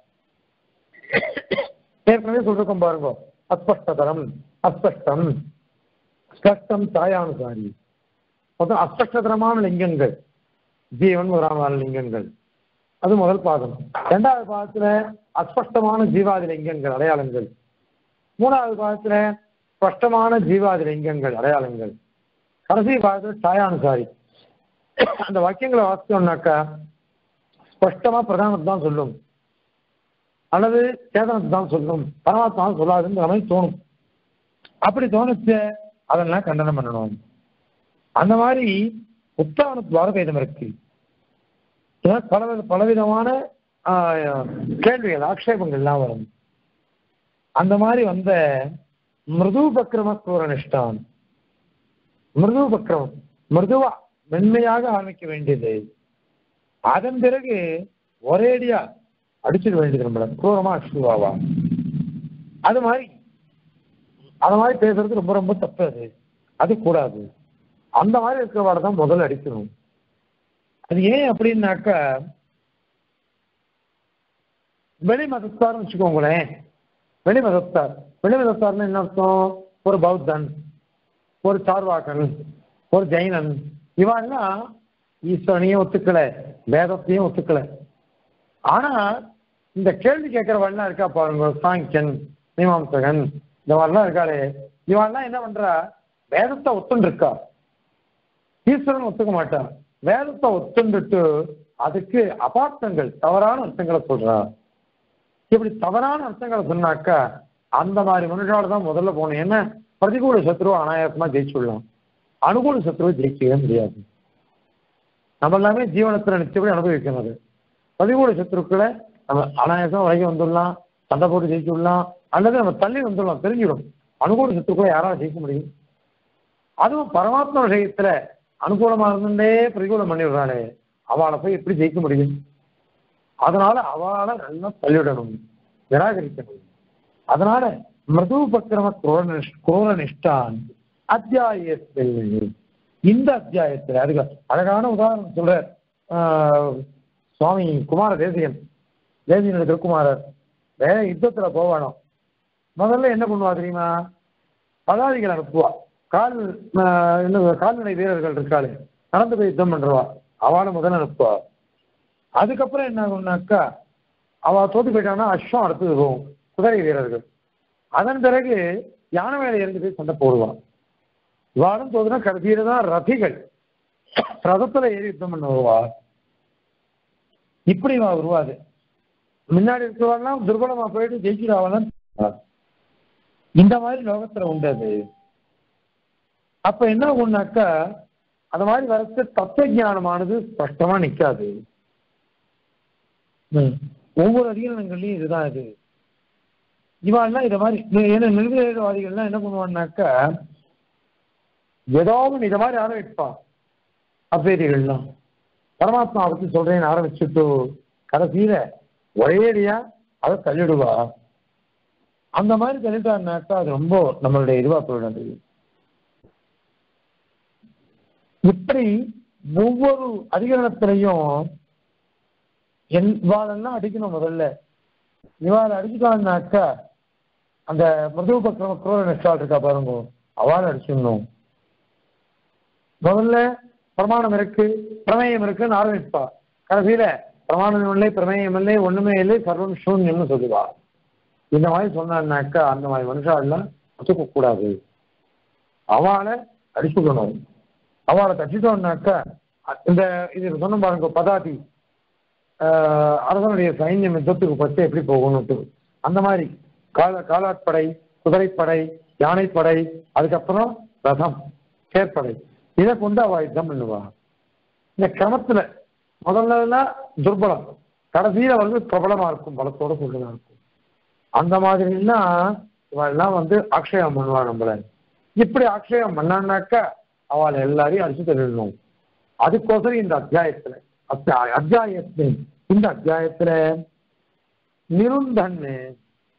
ஏற்கனவே சொல்லிருக்கோம் பாருங்க. அஸ்பஷ்டதரம் அஸ்பஷ்டம். ஸ்பஷ்டம் சாயானுசாரி. மொத்தம் அஸ்பஷ்டதரமான லிங்கங்கள். ஜீவன் முதலாமான லிங்கங்கள். அது முதல் பாதம் இரண்டாவது பாகத்துல அஸ்பஷ்டமான ஜீவாதி லிங்கங்கள் அடையாளங்கள். மூணாவது பாகத்துல ஸ்பஷ்டமான ஜீவாதி லிங்கங்கள் அடையாளங்கள். கடைசி பாகத்துல சாயானுசாரி. அந்த வாக்கியங்களை வாசித்தோம்னாக்கா ஸ்பஷ்டமா பிரதானத்தை தான் சொல்லும். அல்லது சேதனத்தை தான் சொல்லும். பரமாத்மா சொல்லாதுன்ற மாதிரி தோணும். அப்படி தோணுச்சு அதெல்லாம் கண்டனம் பண்ணணும். அந்த மாதிரி உத்தான துவாரபேதம் இருக்கு. ஏன்னா பல பலவிதமான கேள்விகள் கேள்விகள் ஆக்ஷேபங்கள்லாம் வரும். அந்த மாதிரி வந்த மிருது பக்ரம நிஷ்டான் மிருது பக்ரமம் மிருதுவா. மென்மையாக ஆரம்பிக்க வேண்டியது. அதன் பிறகு ஒரேடியா அடிச்சிட வேண்டியது நம்மள. குரூரமா அடிச்சுடுவாவா அது மாதிரி அது மாதிரி பேசுறது ரொம்ப ரொம்ப தப்பு அது. அது கூடாது. அந்த மாதிரி இருக்கிறவாட தான் முதல்ல அடிக்கணும். அது ஏன் அப்படின்னாக்கா வெளி மதத்தார்னு வச்சுக்கோங்களேன். வெளி மதத்தார். வெளி மதத்தார்னு என்ன அர்த்தம்? ஒரு பௌத்தன் ஒரு சார்வாக்கன் ஒரு ஜெயினன் இவெல்லாம் ஈஸ்வரனையும் ஒத்துக்கல வேதத்தையும் ஒத்துக்கல. ஆனா இந்த கேள்வி கேட்கிறவன்லாம் இருக்கா பாருங்க சாங்கியன் மீமாம்சகன் இந்த மாதிரிலாம் இருக்காளே. இவன்லாம் என்ன பண்றா? வேதத்தை ஒத்துண்டு இருக்கா ஈஸ்வரன் ஒத்துக்க மாட்டான் வேதத்தை ஒத்துண்டுட்டு அதுக்கு அபார்த்தங்கள் தவறான அர்த்தங்களை சொல்றா. இப்படி தவறான அர்த்தங்களை சொன்னாக்கா அந்த மாதிரி மனுஷால தான் முதல்ல போகணும். என்ன? பிரதிகூல சத்ருவை அனாயாசமா ஜெயிச்சுடலாம். அனுகூல சத்துருவை ஜெயிக்கவே முடியாது. நம்ம எல்லாமே ஜீவனத்தில் நிச்சயப்படி அனுபவிக்கணும் அது. பிரதிகூல நம்ம அனாயாசம் வழங்கி வந்துடலாம் சண்டை போட்டு ஜெயிச்சு விடலாம் அல்லது நம்ம தள்ளி வந்துடலாம் தெரிஞ்சிடும். அனுகூல சத்துருக்களை யாரால ஜெயிக்க முடியும்? அதுவும் பரமாத்மா விஷயத்துல அனுகூலமா இருந்தே பிரதிகூலம் பண்ணிடுறாளே. அவளை போய் எப்படி ஜெயிக்க முடியும்? அதனால அவளை நல்லா தள்ளிவிடணும் நிராகரிக்கணும். அதனால மிருது பக்கிரம குரோர குரோர நிஷ்டான் அத்தியாயத்தில் இந்த அத்தியாயத்தில் அதுக்கு அழகான உதாரணம் சொல்ற சுவாமி குமார தேசியன் தேசியனுடைய திருக்குமாரர். வேற யுத்தத்துல போவானோ? முதல்ல என்ன பண்ணுவா தெரியுமா? பதாதிகள் அனுப்புவா. கால் என்ன கால்நடை வீரர்கள் இருக்காளு நடந்து போய் யுத்தம் பண்றவா. அவளை முதல்ல அனுப்புவா. அதுக்கப்புறம் என்ன ஆகும்னாக்கா அவ தோத்து போயிட்டான்னா அஸ்வம் அடுத்தது போகும். குதிரை வீரர்கள். அதன் பிறகு யானை வேலை இருந்து போய் சண்டை போடுவான். வாழும் தோதுனா கடைசியில தான் ரதிகள் ரதத்துல ஏறி யுத்தம் பண்ண வருவா இப்படி இவன் வருவாது முன்னாடி இருக்கிறவெல்லாம் துர்பலமா போயிட்டு ஜெயிச்சிடாவெல்லாம் இந்த மாதிரி லோகத்துல உண்டு அது அப்ப என்ன ஆகும்னாக்கா அந்த மாதிரி வரத்து தத்துவ ஞானமானது ஸ்பஷ்டமா நிக்காது. ம். ஒவ்வொரு அதிகாரங்கள்லயும் இதுதான் இது. இவாள்லாம் இதை மாதிரி ஏன்னா நிர்வேதவாதிகள்லாம் என்ன பண்ணுவான்னாக்கா ஏதாவது இதை மாதிரி ஆரம்பிப்பா. அத்வைதிகள்லாம் பரமாத்மா பத்தி சொல்றேன்னு ஆரம்பிச்சுட்டு கடைசியில ஒரேடியா அதை தள்ளிடுவா. அந்த மாதிரி தள்ளிட்டாருனாக்கா அது ரொம்ப நம்மளுடைய இதுவா போயிடும் இப்படி ஒவ்வொரு அதிகரணத்திலையும் என் இவாளெல்லாம் அடிக்கணும் முதல்ல. இவாளை அடிச்சுட்டான்னாக்கா அந்த மிருதுவ பக்கிரம குரோர நெஸ்டால் இருக்கா பாருங்க அவளை அடிச்சிடணும். முதல்ல பிரமாணம் இருக்கு பிரமேயம் இருக்குன்னு ஆரம்பிப்பா. கடைசியில பிரமாணம் இல்லை பிரமேயம் இல்லை ஒண்ணுமே இல்லை சர்வம் சூன்யம்னு சொல்லுவா. இந்த மாதிரி சொன்னான்னாக்கா அந்த மாதிரி மனுஷாலாம் ஒத்துக்க கூடாது அவளை அடிச்சுக்கணும். அவளை தச்சிட்டோம்னாக்கா இந்த இது சொன்ன பாருங்க பதாதி. அரசனுடைய சைன்யம் யுத்தத்துக்கு பட்டு எப்படி போகணும்ட்டு. அந்த மாதிரி கால காலாட்படை குதிரைப்படை யானைப்படை அதுக்கப்புறம் ரதம் சேர்ப்படை. இதை கொண்டு அவ யுத்தம் பண்ணுவா இந்த கிரமத்துல முதல்ல துர்பலம். கடைசியில வந்து பிரபலமா இருக்கும் பலத்தோட சொல்லுதா இருக்கும். அந்த மாதிரின்னா இவெல்லாம் வந்து ஆக்ஷயம் பண்ணுவா நம்மள. இப்படி ஆக்ஷயம் பண்ணான்னாக்கா அவளை எல்லாரையும் அடிச்சு தள்ளிடணும் அதுக்கோசரம் இந்த அத்தியாயத்துல அத்தியாயத்தின் இந்த அத்தியாயத்துல நிருந்தன்னு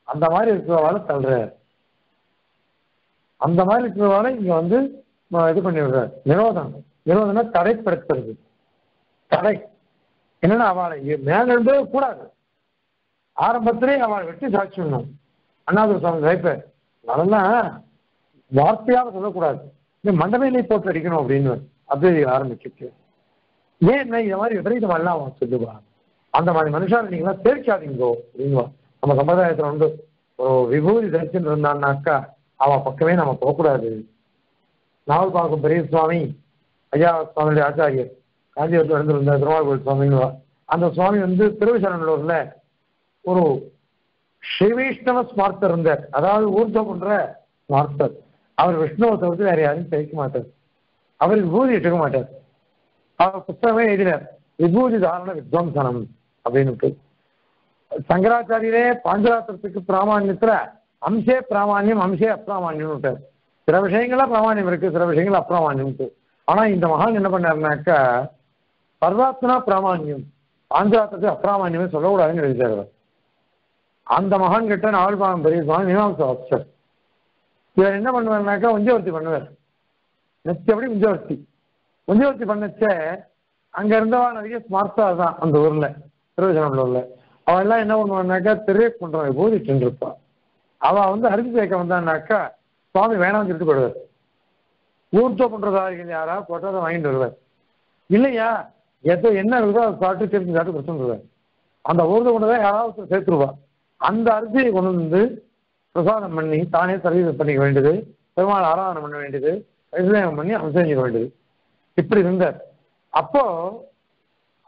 அந்த மாதிரி இருக்கிறவாளை தள்ளுற அந்த மாதிரி இருக்கிறவாளை இங்க வந்து இது பண்ணி விடுறாரு வினோதம் வினோதம்னா தடைப்படுத்துறது. தடை. என்னன்னா அவளை மேலே இருந்தே கூடாது. ஆரம்பத்திலே அவளை வெட்டி சாட்சிடணும் அண்ணாதுர சுவாமி வைப்பேன் அதெல்லாம் வார்த்தையாக சொல்லக்கூடாது. இந்த மண்டபையிலே போட்டு அடிக்கணும் அப்படின்னு அப்படி ஆரம்பிச்சிட்டு ஏன் என்ன இந்த மாதிரி விபரீதம் எல்லாம் அவன் சொல்லுவான். அந்த மாதிரி மனுஷால நீங்களாம் சேர்க்காதீங்கோ அப்படிங்குவா நம்ம சம்பிரதாயத்துல வந்து ஒரு விபூதி தரிசனம் இருந்தான்னாக்கா அவன் பக்கமே நம்ம போகக்கூடாது. நாவல் பார்க்கும் பெரிய சுவாமி ஐயா சுவாமியுடைய ஆச்சாரியர் காஞ்சிபுரத்தில் இருந்திருந்த திருமால் கோயில் சுவாமின்னு அந்த சுவாமி வந்து திருவிசரநல்லூர்ல ஒரு ஸ்ரீவைஷ்ணவ ஸ்மார்த்தர் இருந்தார். அதாவது ஊர்தம் பண்ற ஸ்மார்த்தர். அவர் விஷ்ணுவை தவிர்த்து வேற யாரும் தெரிவிக்க மாட்டார். அவர் விபூதி எடுக்க மாட்டார். அவர் புத்தகமே எழுதினார். விபூதி தாரண வித்வம்சனம் அப்படின்னு சங்கராச்சாரியரே பாஞ்சராத்திரத்துக்கு பிராமான்யத்துல அம்சே பிராமான்யம் அம்சே அப்பிராமான்யம் விட்டார். சில விஷயங்கள பிராமான்யம் இருக்கு சில விஷயங்கள் அப்பிராமான்யம் இருக்கு. ஆனா இந்த மகான் என்ன பண்ணாருனாக்கா பர்வாத்மனா பிராமான்யம் பாஞ்சராத்திரத்துக்கு அப்பிராமான்யமே சொல்லக்கூடாதுன்னு எழுதிட்டார் அந்த மகான் கிட்ட நாவல்பாகம் பெரிய சுவாமி மீமாம்ச இவர் என்ன பண்ணுவாருனாக்கா உஞ்சவர்த்தி பண்ணுவார். நெச்சபடி உஞ்சவர்த்தி உஞ்சவர்த்தி பண்ணச்ச அங்க இருந்தவா நிறைய ஸ்மார்த்தா தான் அந்த ஊர்ல திருவச்சனூர்ல அவன் எல்லாம் என்ன பண்ணுவான்னாக்கா திரைய பண்றவன் போதிட்டு இருப்பான் அவன் வந்து அரிசி சேர்க்க வந்தான்னாக்கா சுவாமி வேணாம்னு சொல்லிட்டு போடுவார் ஊர்த்தோ பண்றதாரிகள் யாரா கொட்டதை வாங்கிட்டு வருவார். இல்லையா? எதோ என்ன இருக்குதோ அதை சாப்பிட்டு திருப்பி சாப்பிட்டு கொடுத்துருவார் அந்த ஊர்த கொண்டு தான் யாராவது சேர்த்துருவா அந்த அரிசியை கொண்டு வந்து பிரசாதம் பண்ணி தானே சர்வீஸ் பண்ணிக்க வேண்டியது பெருமாள் ஆராதனை பண்ண வேண்டியது அபிஷேகம் பண்ணி அபிஷேகிக்க வேண்டியது. இப்படி இருந்தார். அப்போ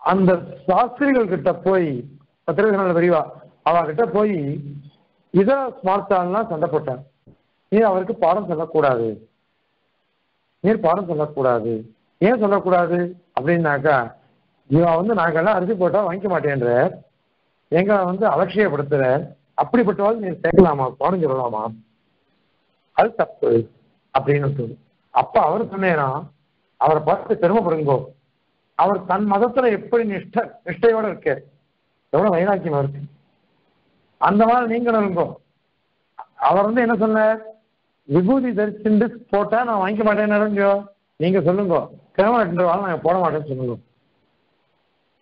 அந்த சாஸ்திரிகள் கிட்ட போய் பத்திரிகை பெரியவா அவ கிட்ட போய் இதர ஸ்மார்த்தான்லாம் சண்டை போட்டார் நீர் அவருக்கு பாடம் சொல்லக்கூடாது. நீர் பாடம் சொல்லக்கூடாது. ஏன் சொல்லக்கூடாது? அப்படின்னாக்கா இவன் வந்து நாங்கெல்லாம் அரிசி போட்டா வாங்கிக்க மாட்டேன்ற எங்களை வந்து அலட்சியப்படுத்துற அப்படிப்பட்டவாள் நீர் சேர்க்கலாமா? பாடம் சொல்லலாமா? அது தப்பு அப்படின்னு சொல்லு. அப்ப அவர் சொன்னேனா அவரை பார்த்து பெருமைப்படுங்கோ. அவர் தன் மதத்துல எப்படி நிஷ்ட நிஷ்டையோட இருக்க? எவ்வளவு வைராக்கியமா இருக்கு அந்த மாதிரி நீங்களும் இருங்கோ. அவர் வந்து என்ன சொன்னார்? விபூதி தரிச்சுட்டு போட்டா நான் வாங்கிக்க மாட்டேன்னு நீங்க சொல்லுங்க. கிழமை நாங்கள் போட மாட்டேன்னு சொல்லுங்க.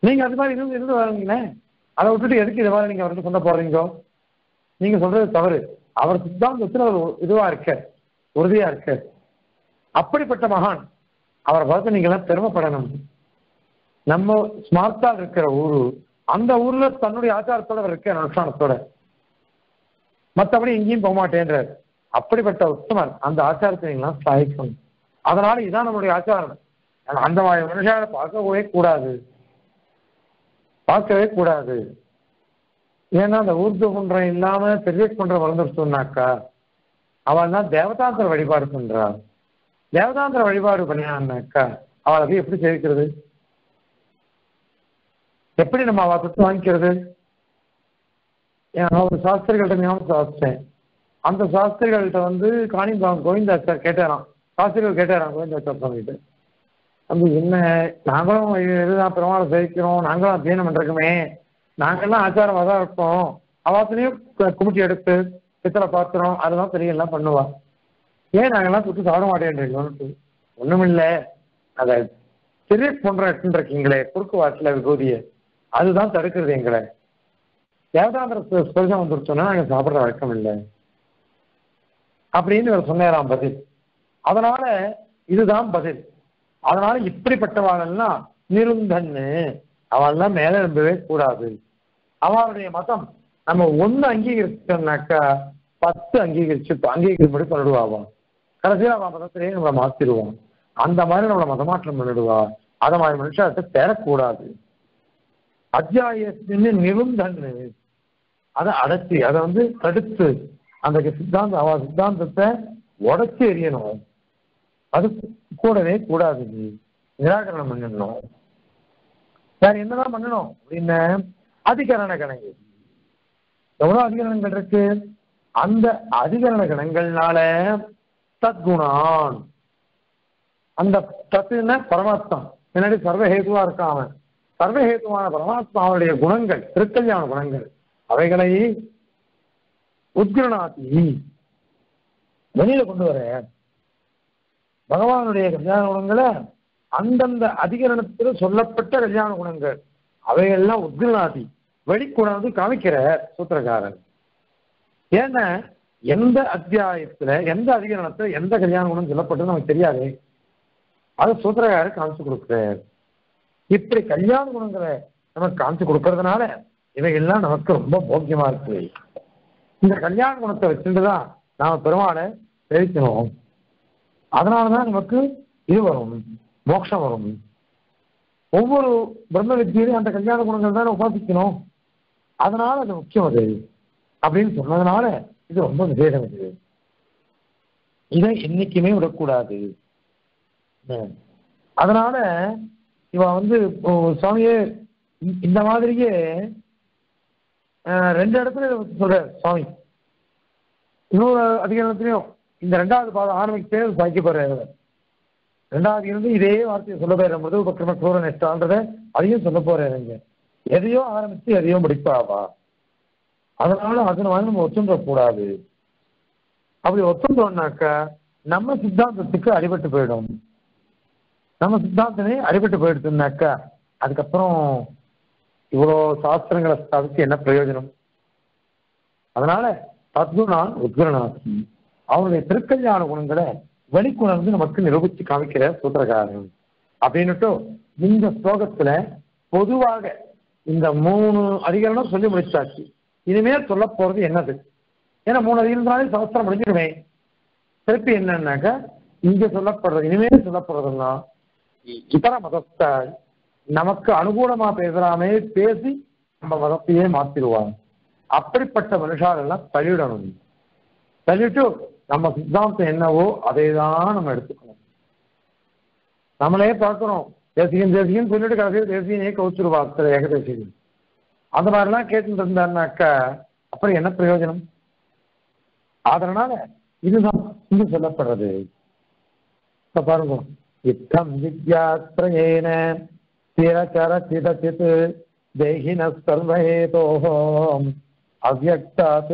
நீங்க அது மாதிரி இருந்து இருந்து வரீங்களே? அதை விட்டுட்டு எதுக்கு இது மாதிரி நீங்க அவர்கிட்ட சொந்த போடுறீங்கோ நீங்க சொல்றது தவறு. அவர் சித்தாந்தத்துல ஒரு இதுவா இருக்க உறுதியா இருக்க அப்படிப்பட்ட மகான். அவரை பார்த்து நீங்க எல்லாம் பெருமைப்படணும். நம்ம ஸ்மார்த்தால் இருக்கிற ஊரு அந்த ஊர்ல தன்னுடைய ஆச்சாரத்தோட அவர் இருக்க அனுஷ்டானத்தோட மற்றபடி எங்கேயும் போக மாட்டேன்றார். அப்படிப்பட்ட உத்தமர் அந்த ஆச்சாரத்தை எல்லாம் சாய்க்கணும் அதனால இதுதான் நம்மளுடைய ஆச்சாரம். அந்த மாதிரி மனுஷால பார்க்கவே கூடாது. பார்க்கவே கூடாது. ஏன்னா அந்த ஊர்து குன்றம் இல்லாம பெரியஸ் குன்றம் வளர்ந்துருச்சுனாக்கா அவள் தான் தேவதாந்திர வழிபாடு பண்றா தேவதாந்திர வழிபாடு பண்ணினான்னாக்கா அவள் போய் எப்படி சேவிக்கிறது? எப்படி நம்ம அவ தொட்டு வாங்கிக்கிறது? ஏன் ஒரு சாஸ்திரிகள்ட்ட ஞாபகம் சாஸ்திரேன் அந்த சாஸ்திரிகள்கிட்ட வந்து காணிம்பாங்க கோவிந்தாச்சார் கேட்டாராம். சாஸ்திரிகள் கேட்டாராம் கோவிந்தாச்சார் சுவாமிகிட்ட வந்து என்ன? நாங்களும் இதுதான் பெருமாளை சேவிக்கிறோம். நாங்களும் அத்தியனம் பண்றோமே. நாங்கெல்லாம் ஆச்சாரமாக தான் இருக்கோம். அவாத்திலையும் குமிட்டி எடுத்து பித்தளை பாத்திரம் அதெல்லாம் பெரிய எல்லாம் பண்ணுவா. ஏன் நாங்கெல்லாம் சுற்றி சாப்பிட மாட்டேன்றீங்களோன்ட்டு. ஒண்ணுமில்ல. அதை பெரிய போன்ற இருக்கீங்களே குறுக்கு வாட்டில் விபூதிய. அதுதான் தடுக்கிறது எங்களை. தேவதாந்திர ஸ்பெஷம் வந்துருச்சோன்னா நாங்கள் சாப்பிட்ற வழக்கம் இல்லை. அப்படின்னு இவர் சொன்னாராம் பதில். அதனால இதுதான் பதில். அதனால இப்படிப்பட்டவாளெல்லாம் நிருந்தன்னு. அவள்லாம் மேல நம்பவே கூடாது. அவளுடைய மதம் நம்ம ஒன்னு அங்கீகரிச்சோம்னாக்கா பத்து அங்கீகரிச்சு அங்கீகரிப்படி பண்ணிடுவாவா கடைசியில் அவன் மதத்திலேயே நம்மளை மாத்திடுவோம் அந்த மாதிரி நம்மளை மதமாற்றம் பண்ணிடுவா. அத மாதிரி மனுஷத்தை தேரக்கூடாது அத்தியாயத்தின்னு நிருந்தன்னு. அதை அடைச்சி அதை வந்து தடுத்து அந்த சித்தாந்த அவ சித்தாந்தத்தை உடச்சி எறியணும். அது கூடவே கூடாது நிராகரணம் பண்ணணும். வேற என்னதான் பண்ணணும்? அப்படின்னு அதிகரண கணங்கள். எவ்வளவு அதிகரணங்கள் இருக்கு? அந்த அதிகரண கணங்கள்னால தத்குணான் அந்த தத்துன பரமாத்மா. பின்னாடி சர்வஹேதுவா இருக்கான் அவன். சர்வஹேதுவான பரமாத்மாவுடைய குணங்கள் திருக்கல்யாண குணங்கள். அவைகளை உத்கிரணாதி. வெளியில கொண்டு வர. பகவானுடைய கல்யாண குணங்களை அந்தந்த அதிகரணத்தில் சொல்லப்பட்ட கல்யாண குணங்கள். அவையெல்லாம் உத்கிரணாதி. வெளிக்கொணர்ந்து காமிக்கிற சூத்திரக்காரன் ஏன்னா எந்த அத்தியாயத்துல எந்த அதிகரணத்துல எந்த கல்யாண குணம் சொல்லப்பட்டது நமக்கு தெரியாது. அது சூத்திரக்காரர் காமிச்சு கொடுக்குறார். இப்படி கல்யாண குணங்களை நமக்கு காமிச்சு கொடுக்கறதுனால இவைகள்லாம் நமக்கு ரொம்ப போக்கியமா இருக்கு. இந்த கல்யாண குணத்தை வச்சுட்டு தான் நாம் பெருமாளை தெரிவிக்கணும் அதனாலதான் நமக்கு இது வரும் மோட்சம் வரும். ஒவ்வொரு பிரம்ம வித்தியிலும் அந்த கல்யாண குணங்கள் தானே உபாசிக்கணும். அதனால அது முக்கியம் அது அப்படின்னு சொன்னதுனால இது ரொம்ப விசேஷம் இது. இதை என்னைக்குமே விடக்கூடாது. ம். அதனால இவ வந்து சுவாமியே இந்த- மாதிரியே ரெண்டு இடத்துல சொல்ற சுவாமி. இன்னொரு அதிகாரத்திலையும் இந்த ரெண்டாவது பாதம் ஆரம்பிக்கவே சாய்க்க போறாரு ரெண்டாவது இருந்து இதே வார்த்தையை சொல்ல போற மிருது பக்கிரம சூரன் நெஷ்டான்றத அதையும் சொல்ல போறாருங்க எதையோ ஆரம்பிச்சு எதையோ முடிப்பாவா? அதனால அதனை வந்து நம்ம ஒத்துன்ற கூடாது அப்படி ஒத்துன்றோம்னாக்கா நம்ம சித்தாந்தத்துக்கு அடிபட்டு போயிடும். நம்ம சித்தாந்தமே அடிபட்டு போயிடுச்சுனாக்கா அதுக்கப்புறம் இவ்வளோ சாஸ்திரங்களை ஸ்தாபித்து என்ன பிரயோஜனம்? அதனால தத்குணான் உத்குணாசி அவனுடைய திருக்கல்யாண குணங்களை வெளிக்குணர்ந்து நமக்கு நிரூபித்து காமிக்கிற சூத்திரகாரன் அப்படின்னுட்டு இந்த ஸ்லோகத்துல பொதுவாக இந்த மூணு அதிகாரம் சொல்லி முடிச்சாச்சு. இனிமேல் சொல்ல போறது என்னது? ஏன்னா மூணு அதிகாரம்னாலே சாஸ்திரம் முடிஞ்சிருமே. திருப்பி என்னன்னாக்கா இங்க சொல்லப்படுறது இனிமேல் சொல்லப்படுறதுன்னா இதர மதத்தால் நமக்கு அனுகூலமா பேசுறாமே பேசி நம்ம மதத்தையே மாத்திடுவாங்க. அப்படிப்பட்ட மனுஷாலெல்லாம் தள்ளிடணும் தள்ளிட்டு நம்ம சித்தாந்தம் என்னவோ அதை தான் நம்ம எடுத்துக்கணும். நம்மளே பார்க்கிறோம் தேசிகன் தேசிகன் சொல்லிட்டு கடைசியில் தேசியனே கவுச்சிருவா சில ஏக அந்த மாதிரிலாம் கேட்டுட்டு இருந்தாருனாக்க அப்புறம் என்ன பிரயோஜனம்? அதனால இதுதான் இங்கு சொல்லப்படுறது. இப்ப பாருங்க. யுத்தம் வித்யாத்ரயேன स्थिरचरचिदचित् देहिनः सर्वहेतोः अव्यक्तात्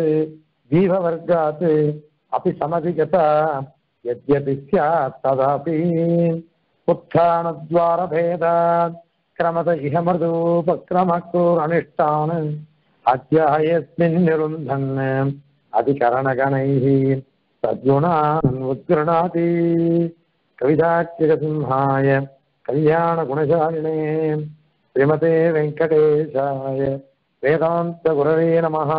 जीववर्गात् अपि समधिगता यद्यपि स्यात् तदापि। उत्थानद्वारभेदात्, क्रमत इह मृदूपक्रमक्रूरनिष्ठान्, अध्यायेऽस्मिन् निरुन्धन् कल्याणगुणशालिने श्रीमते वेङ्कटेशाय वेदान्तगुरवे नमः